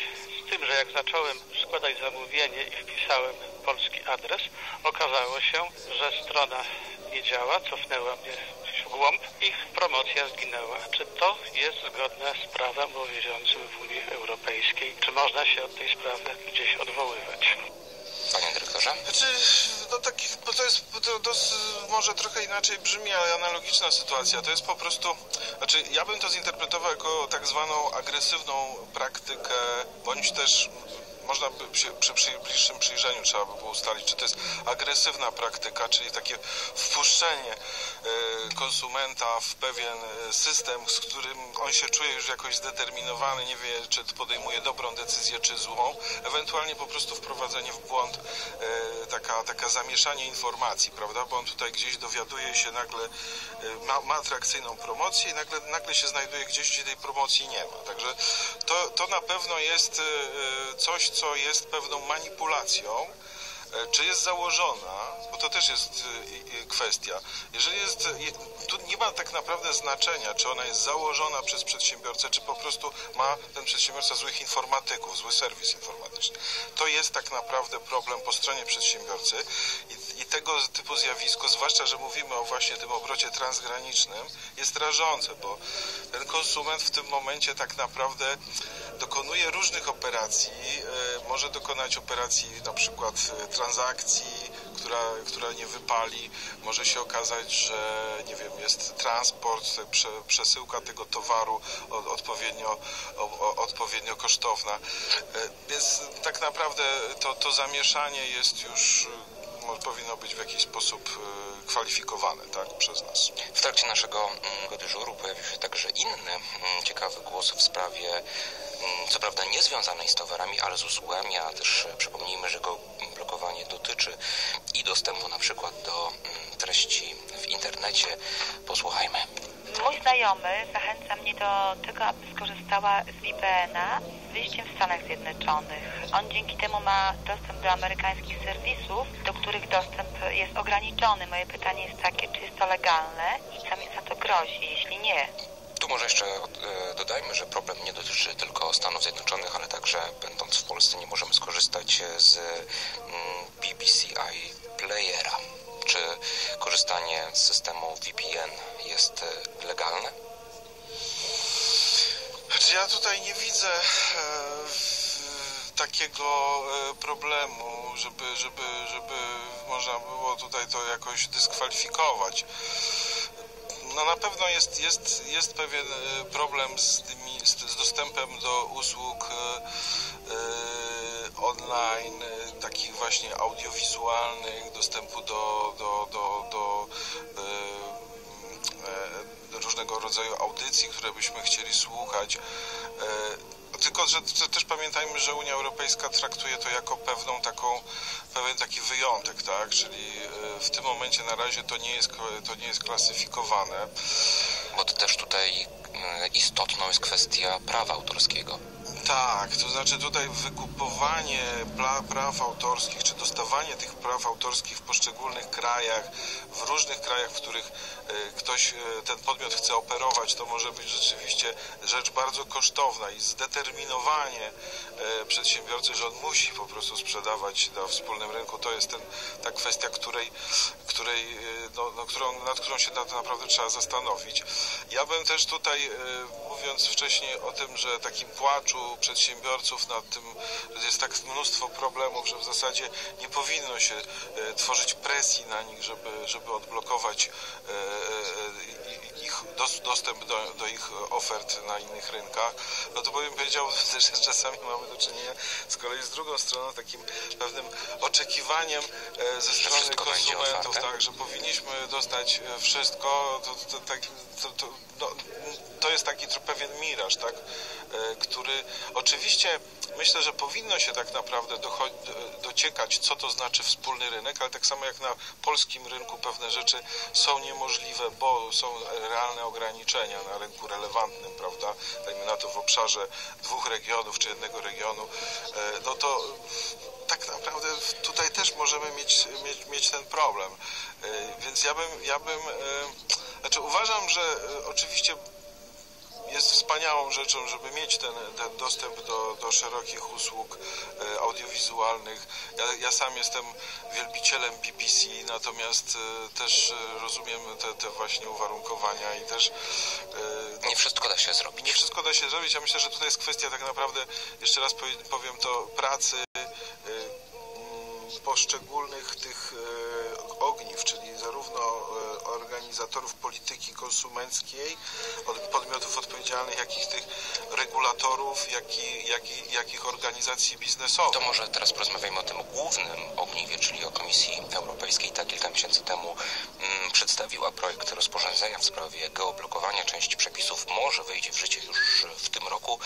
Tym, że jak zacząłem składać zamówienie i wpisałem polski adres, okazało się, że strona nie działa, cofnęła mnie w głąb i promocja zginęła. Czy to jest zgodne z prawem obowiązującym w Unii Europejskiej? Czy można się od tej sprawy gdzieś odwoływać? Panie dyrektorze? Znaczy, no taki, bo to jest, to, to może trochę inaczej brzmi, ale analogiczna sytuacja. To jest po prostu, znaczy ja bym to zinterpretował jako tak zwaną agresywną praktykę, bądź też można by się przy, przy bliższym przyjrzeniu trzeba by było ustalić, czy to jest agresywna praktyka, czyli takie wpuszczenie e, konsumenta w pewien e, system, z którym on się czuje już jakoś zdeterminowany, nie wie, czy podejmuje dobrą decyzję, czy złą, ewentualnie po prostu wprowadzenie w błąd, e, taka, taka zamieszanie informacji, prawda, bo on tutaj gdzieś dowiaduje się nagle, ma, ma atrakcyjną promocję i nagle, nagle się znajduje gdzieś, gdzie tej promocji nie ma. Także to, to na pewno jest coś, co jest pewną manipulacją, Czy jest założona, bo to też jest y, kwestia. Jeżeli jest, je- tu nie ma tak naprawdę znaczenia, czy ona jest założona przez przedsiębiorcę, czy po prostu ma ten przedsiębiorca złych informatyków, zły serwis informatyczny. To jest tak naprawdę problem po stronie przedsiębiorcy i, i tego typu zjawisko, zwłaszcza, że mówimy o właśnie tym obrocie transgranicznym, jest rażące, bo ten konsument w tym momencie tak naprawdę dokonuje różnych operacji, e, może dokonać operacji na przykład e, transakcji, która, która nie wypali. Może się okazać, że nie wiem, jest transport, prze, przesyłka tego towaru od, odpowiednio, odpowiednio kosztowna. E, więc tak naprawdę to, to zamieszanie jest już powinno być w jakiś sposób e, kwalifikowane tak, przez nas. W trakcie naszego mm, dyżuru pojawił się także inny mm, ciekawy głos w sprawie mm, co prawda nie związanej z towarami, ale z usługami, a też przypomnijmy, że go blokowanie dotyczy i dostępu na przykład do treści w internecie. Posłuchajmy. Mój znajomy zachęca mnie do tego, aby skorzystała z VPN-a wyjściem w Stanach Zjednoczonych. On dzięki temu ma dostęp do amerykańskich serwisów, do których dostęp jest ograniczony. Moje pytanie jest takie, czy jest to legalne i co mi za to grozi, jeśli nie? Tu może jeszcze e, dodajmy, że problem nie dotyczy tylko Stanów Zjednoczonych, ale także będąc w Polsce nie możemy skorzystać z mm, BBC iPlayera. Czy korzystanie z systemu VPN jest e, legalne? Znaczy ja tutaj nie widzę e, takiego e, problemu, żeby, żeby, żeby można było tutaj to jakoś dyskwalifikować. No na pewno jest, jest, jest pewien e, problem z, tymi, z, dostępem do usług online, takich właśnie audiowizualnych, dostępu do, do, do, do różnego rodzaju audycji, które byśmy chcieli słuchać. Tylko, że też pamiętajmy, że Unia Europejska traktuje to jako pewną taką, pewien taki wyjątek, tak? Czyli e, w tym momencie na razie to nie jest, to nie jest klasyfikowane. Bo to też tutaj e, istotną jest kwestia prawa autorskiego. Tak, to znaczy tutaj wykupowanie praw autorskich, czy dostawanie tych praw autorskich w poszczególnych krajach, w różnych krajach, w których e, ktoś, e, ten podmiot chce operować, to może być rzeczywiście rzecz bardzo kosztowna i zdeterminowanie e, przedsiębiorcy, że on musi po prostu sprzedawać na wspólnym rynku, to jest ten, ta kwestia, której, której, no, no, którą, nad którą się naprawdę trzeba zastanowić. Ja bym też tutaj, mówiąc wcześniej o tym, że takim płaczu przedsiębiorców nad tym, że jest tak mnóstwo problemów, że w zasadzie nie powinno się e, tworzyć presji na nich, żeby, żeby odblokować e, e, ich dostęp do, do ich ofert na innych rynkach, no to bym powiedział, że czasami mamy do czynienia z kolei z drugą stroną, takim pewnym oczekiwaniem ze strony konsumentów, tak, że powinniśmy dostać wszystko, to, to, to, to, no, to jest taki pewien miraż, tak, który oczywiście myślę, że powinno się tak naprawdę dociekać, co to znaczy wspólny rynek, ale tak samo jak na polskim rynku pewne rzeczy są niemożliwe, bo są realne ograniczenia na rynku relevantnym, prawda, dajmy na to w obszarze dwóch regionów czy jednego regionu, e, no to tak naprawdę tutaj też możemy mieć, mieć, mieć ten problem. E, więc ja bym, ja bym, e, znaczy uważam, że oczywiście jest wspaniałą rzeczą, żeby mieć ten, ten dostęp do, do, szerokich usług e, audiowizualnych. Ja, ja, sam jestem wielbicielem BBC, natomiast e, też e, rozumiem te, te, właśnie uwarunkowania i też... nie wszystko da się zrobić. Nie wszystko da się zrobić. Ja myślę, że tutaj jest kwestia tak naprawdę, jeszcze raz powiem to, pracy poszczególnych tych ogniw, czyli zarówno e, organizatorów polityki konsumenckiej, podmiotów odpowiedzialnych, jak i tych regulatorów, jak i, jak i, jak i organizacji biznesowych. To może teraz porozmawiajmy o tym głównym ogniwie, czyli o Komisji Europejskiej. Ta kilka miesięcy temu mm, przedstawiła projekt rozporządzenia w sprawie geoblokowania. Część przepisów może wejdzie w życie już w tym roku.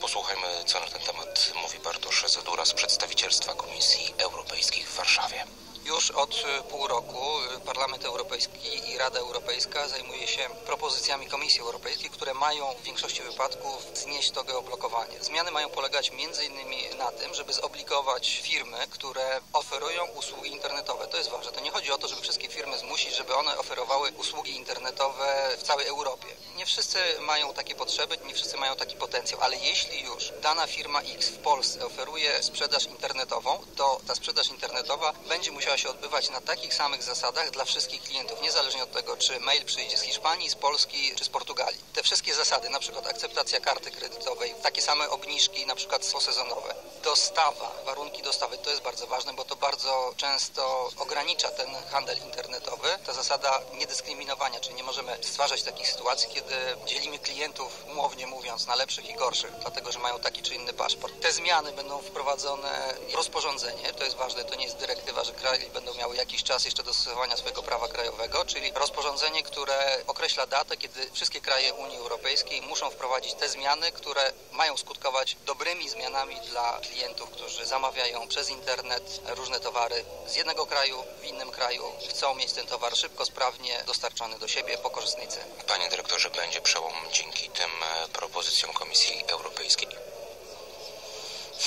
Posłuchajmy, co na ten temat mówi Bartosz Zadura z przedstawicielstwa Komisji Europejskiej w Warszawie. Już od e, pół roku e, Parlament Europejski i Rada Europejska zajmuje się propozycjami Komisji Europejskiej, które mają w większości wypadków znieść to geoblokowanie. Zmiany mają polegać m.in. na tym, żeby zobligować firmy, które oferują usługi internetowe. To jest ważne. To nie chodzi o to, żeby wszystkie firmy zmusić, żeby one oferowały usługi internetowe w całej Europie. Nie wszyscy mają takie potrzeby, nie wszyscy mają taki potencjał, ale jeśli już dana firma X w Polsce oferuje sprzedaż internetową, to ta sprzedaż internetowa będzie musiała musiała się odbywać na takich samych zasadach dla wszystkich klientów, niezależnie od tego, czy mail przyjdzie z Hiszpanii, z Polski, czy z Portugalii. Te wszystkie zasady, na przykład akceptacja karty kredytowej, takie same obniżki, na przykład sezonowe, dostawa, warunki dostawy, to jest bardzo ważne, bo to bardzo często ogranicza ten handel internetowy. Ta zasada niedyskryminowania, czyli nie możemy stwarzać takich sytuacji, kiedy dzielimy klientów, umownie mówiąc, na lepszych i gorszych, dlatego że mają taki czy inny paszport. Te zmiany będą wprowadzone rozporządzenie, to jest ważne, to nie jest dyrektywa, że będą miały jakiś czas jeszcze do stosowania swojego prawa krajowego, czyli rozporządzenie, które określa datę, kiedy wszystkie kraje Unii Europejskiej muszą wprowadzić te zmiany, które mają skutkować dobrymi zmianami dla klientów, którzy zamawiają przez internet różne towary z jednego kraju w innym kraju, chcą mieć ten towar szybko, sprawnie dostarczony do siebie po korzystnej cenie. Panie dyrektorze, będzie przełom dzięki tym e, propozycjom Komisji Europejskiej?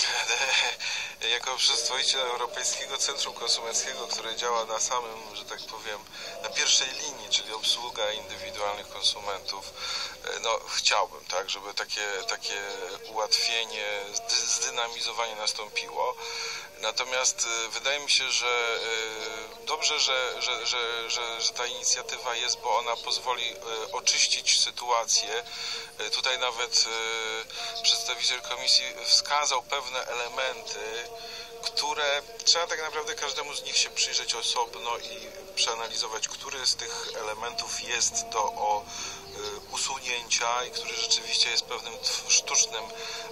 jako przedstawiciel Europejskiego Centrum Konsumenckiego, które działa na samym, że tak powiem, na pierwszej linii, czyli obsługa indywidualnych konsumentów, no chciałbym, tak, żeby takie, takie ułatwienie, zdy, zdynamizowanie nastąpiło. Natomiast e, wydaje mi się, że e, dobrze, że, że, że, że, ta inicjatywa jest, bo ona pozwoli oczyścić sytuację. Tutaj nawet przedstawiciel komisji wskazał pewne elementy, które trzeba tak naprawdę każdemu z nich się przyjrzeć osobno i przeanalizować, który z tych elementów jest do o, y, usunięcia i który rzeczywiście jest pewnym sztucznym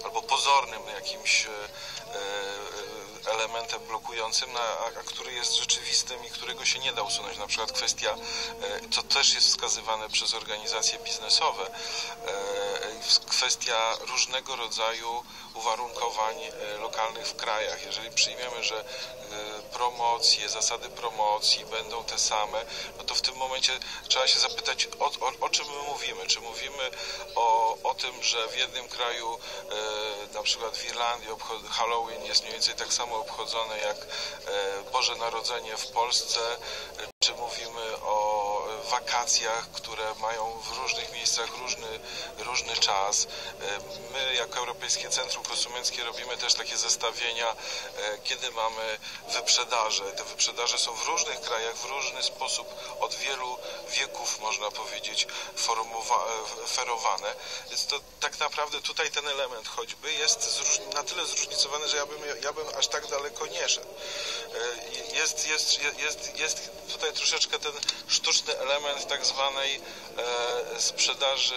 albo pozornym jakimś y, y, elementem blokującym, a, a, który jest rzeczywistym i którego się nie da usunąć. Na przykład kwestia, co też jest wskazywane przez organizacje biznesowe, kwestia różnego rodzaju uwarunkowań e, lokalnych w krajach. Jeżeli przyjmiemy, że e, promocje, zasady promocji będą te same, no to w tym momencie trzeba się zapytać, o, o, o czym my mówimy. Czy mówimy o, o tym, że w jednym kraju, e, na przykład w Irlandii, Halloween jest mniej więcej tak samo obchodzone jak Boże Narodzenie w Polsce, czy mówimy o wakacjach, które mają w różnych miejscach różny, różny czas. My jako Europejskie Centrum Konsumenckie robimy też takie zestawienia, e, kiedy mamy wyprzedaże. Te wyprzedaże są w różnych krajach, w różny sposób od wielu wieków, można powiedzieć, e, ferowane. Więc to tak naprawdę tutaj ten element choćby jest na tyle zróżnicowany, że ja bym, ja bym aż tak daleko nie szedł. E, jest, jest, jest, jest tutaj troszeczkę ten sztuczny element tak zwanej sprzedaży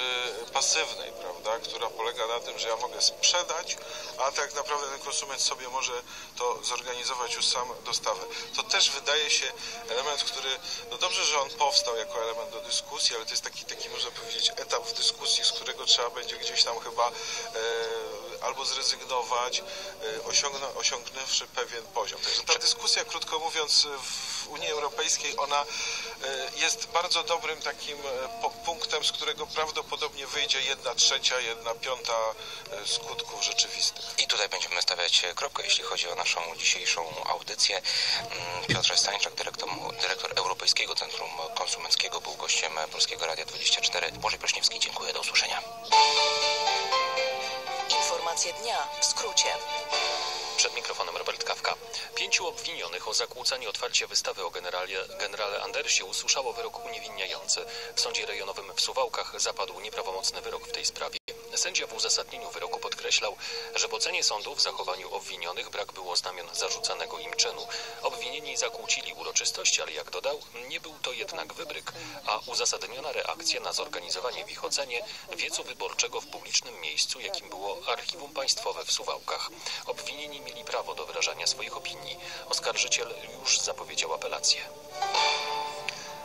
pasywnej, prawda, która polega na tym, że ja mogę sprzedać, a tak naprawdę ten konsument sobie może to zorganizować już sam dostawę. To też wydaje się element, który, no dobrze, że on powstał jako element do dyskusji, ale to jest taki, taki można powiedzieć, etap w dyskusji, z którego trzeba będzie gdzieś tam chyba e, albo zrezygnować, e, osiągnę, osiągnąwszy pewien poziom. Także ta dyskusja, krótko mówiąc, w Unii Europejskiej, ona e, jest bardzo dobrym takim e, punktem, z którego prawdopodobnie wyjdzie jedna trzecia, jedna piąta skutków rzeczywistych. I tutaj będziemy stawiać kropkę, jeśli chodzi o naszą dzisiejszą audycję. Mm, Piotr Stańczak, dyrektor, dyrektor Europejskiego Centrum Konsumenckiego, był gościem Polskiego Radia 24. Boże Prośniewski, dziękuję, do usłyszenia. Informacje dnia w skrócie. Przed mikrofonem Robert Kawka. Pięciu obwinionych o zakłócanie otwarcia wystawy o generale, generale Andersie usłyszało wyrok uniewinniający. W sądzie rejonowym w Suwałkach zapadł nieprawomocny wyrok w tej sprawie. Sędzia w uzasadnieniu wyroku podkreślał, że w ocenie sądu w zachowaniu obwinionych brak było znamion zarzucanego im czynu. Obwinieni zakłócili uroczystość, ale jak dodał, nie był to jednak wybryk, a uzasadniona reakcja na zorganizowanie w ich ocenie wiecu wyborczego w publicznym miejscu, jakim było Archiwum Państwowe w Suwałkach. Obwinieni mieli prawo do wyrażania swoich opinii. Oskarżyciel już zapowiedział apelację.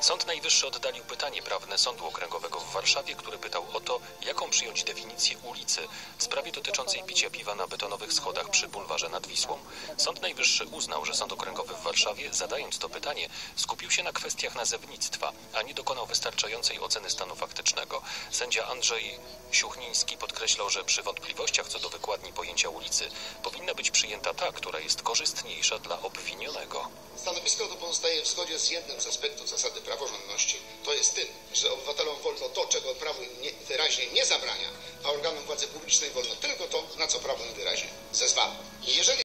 Sąd Najwyższy oddalił pytanie prawne Sądu Okręgowego w Warszawie, który pytał o to, jaką przyjąć definicję ulicy w sprawie dotyczącej picia piwa na betonowych schodach przy bulwarze nad Wisłą. Sąd Najwyższy uznał, że Sąd Okręgowy w Warszawie, zadając to pytanie, skupił się na kwestiach nazewnictwa, a nie dokonał wystarczającej oceny stanu faktycznego. Sędzia Andrzej Siuchniński podkreślał, że przy wątpliwościach co do wykładni pojęcia ulicy powinna być przyjęta ta, która jest korzystniejsza dla obwinionego. Stanowisko to pozostaje w zgodzie z jednym z aspektów zasady praworządności, to jest tym, że obywatelom wolno to, czego prawo nie, wyraźnie nie zabrania, a organom władzy publicznej wolno tylko to, na co prawo im wyraźnie zezwala. Jeżeli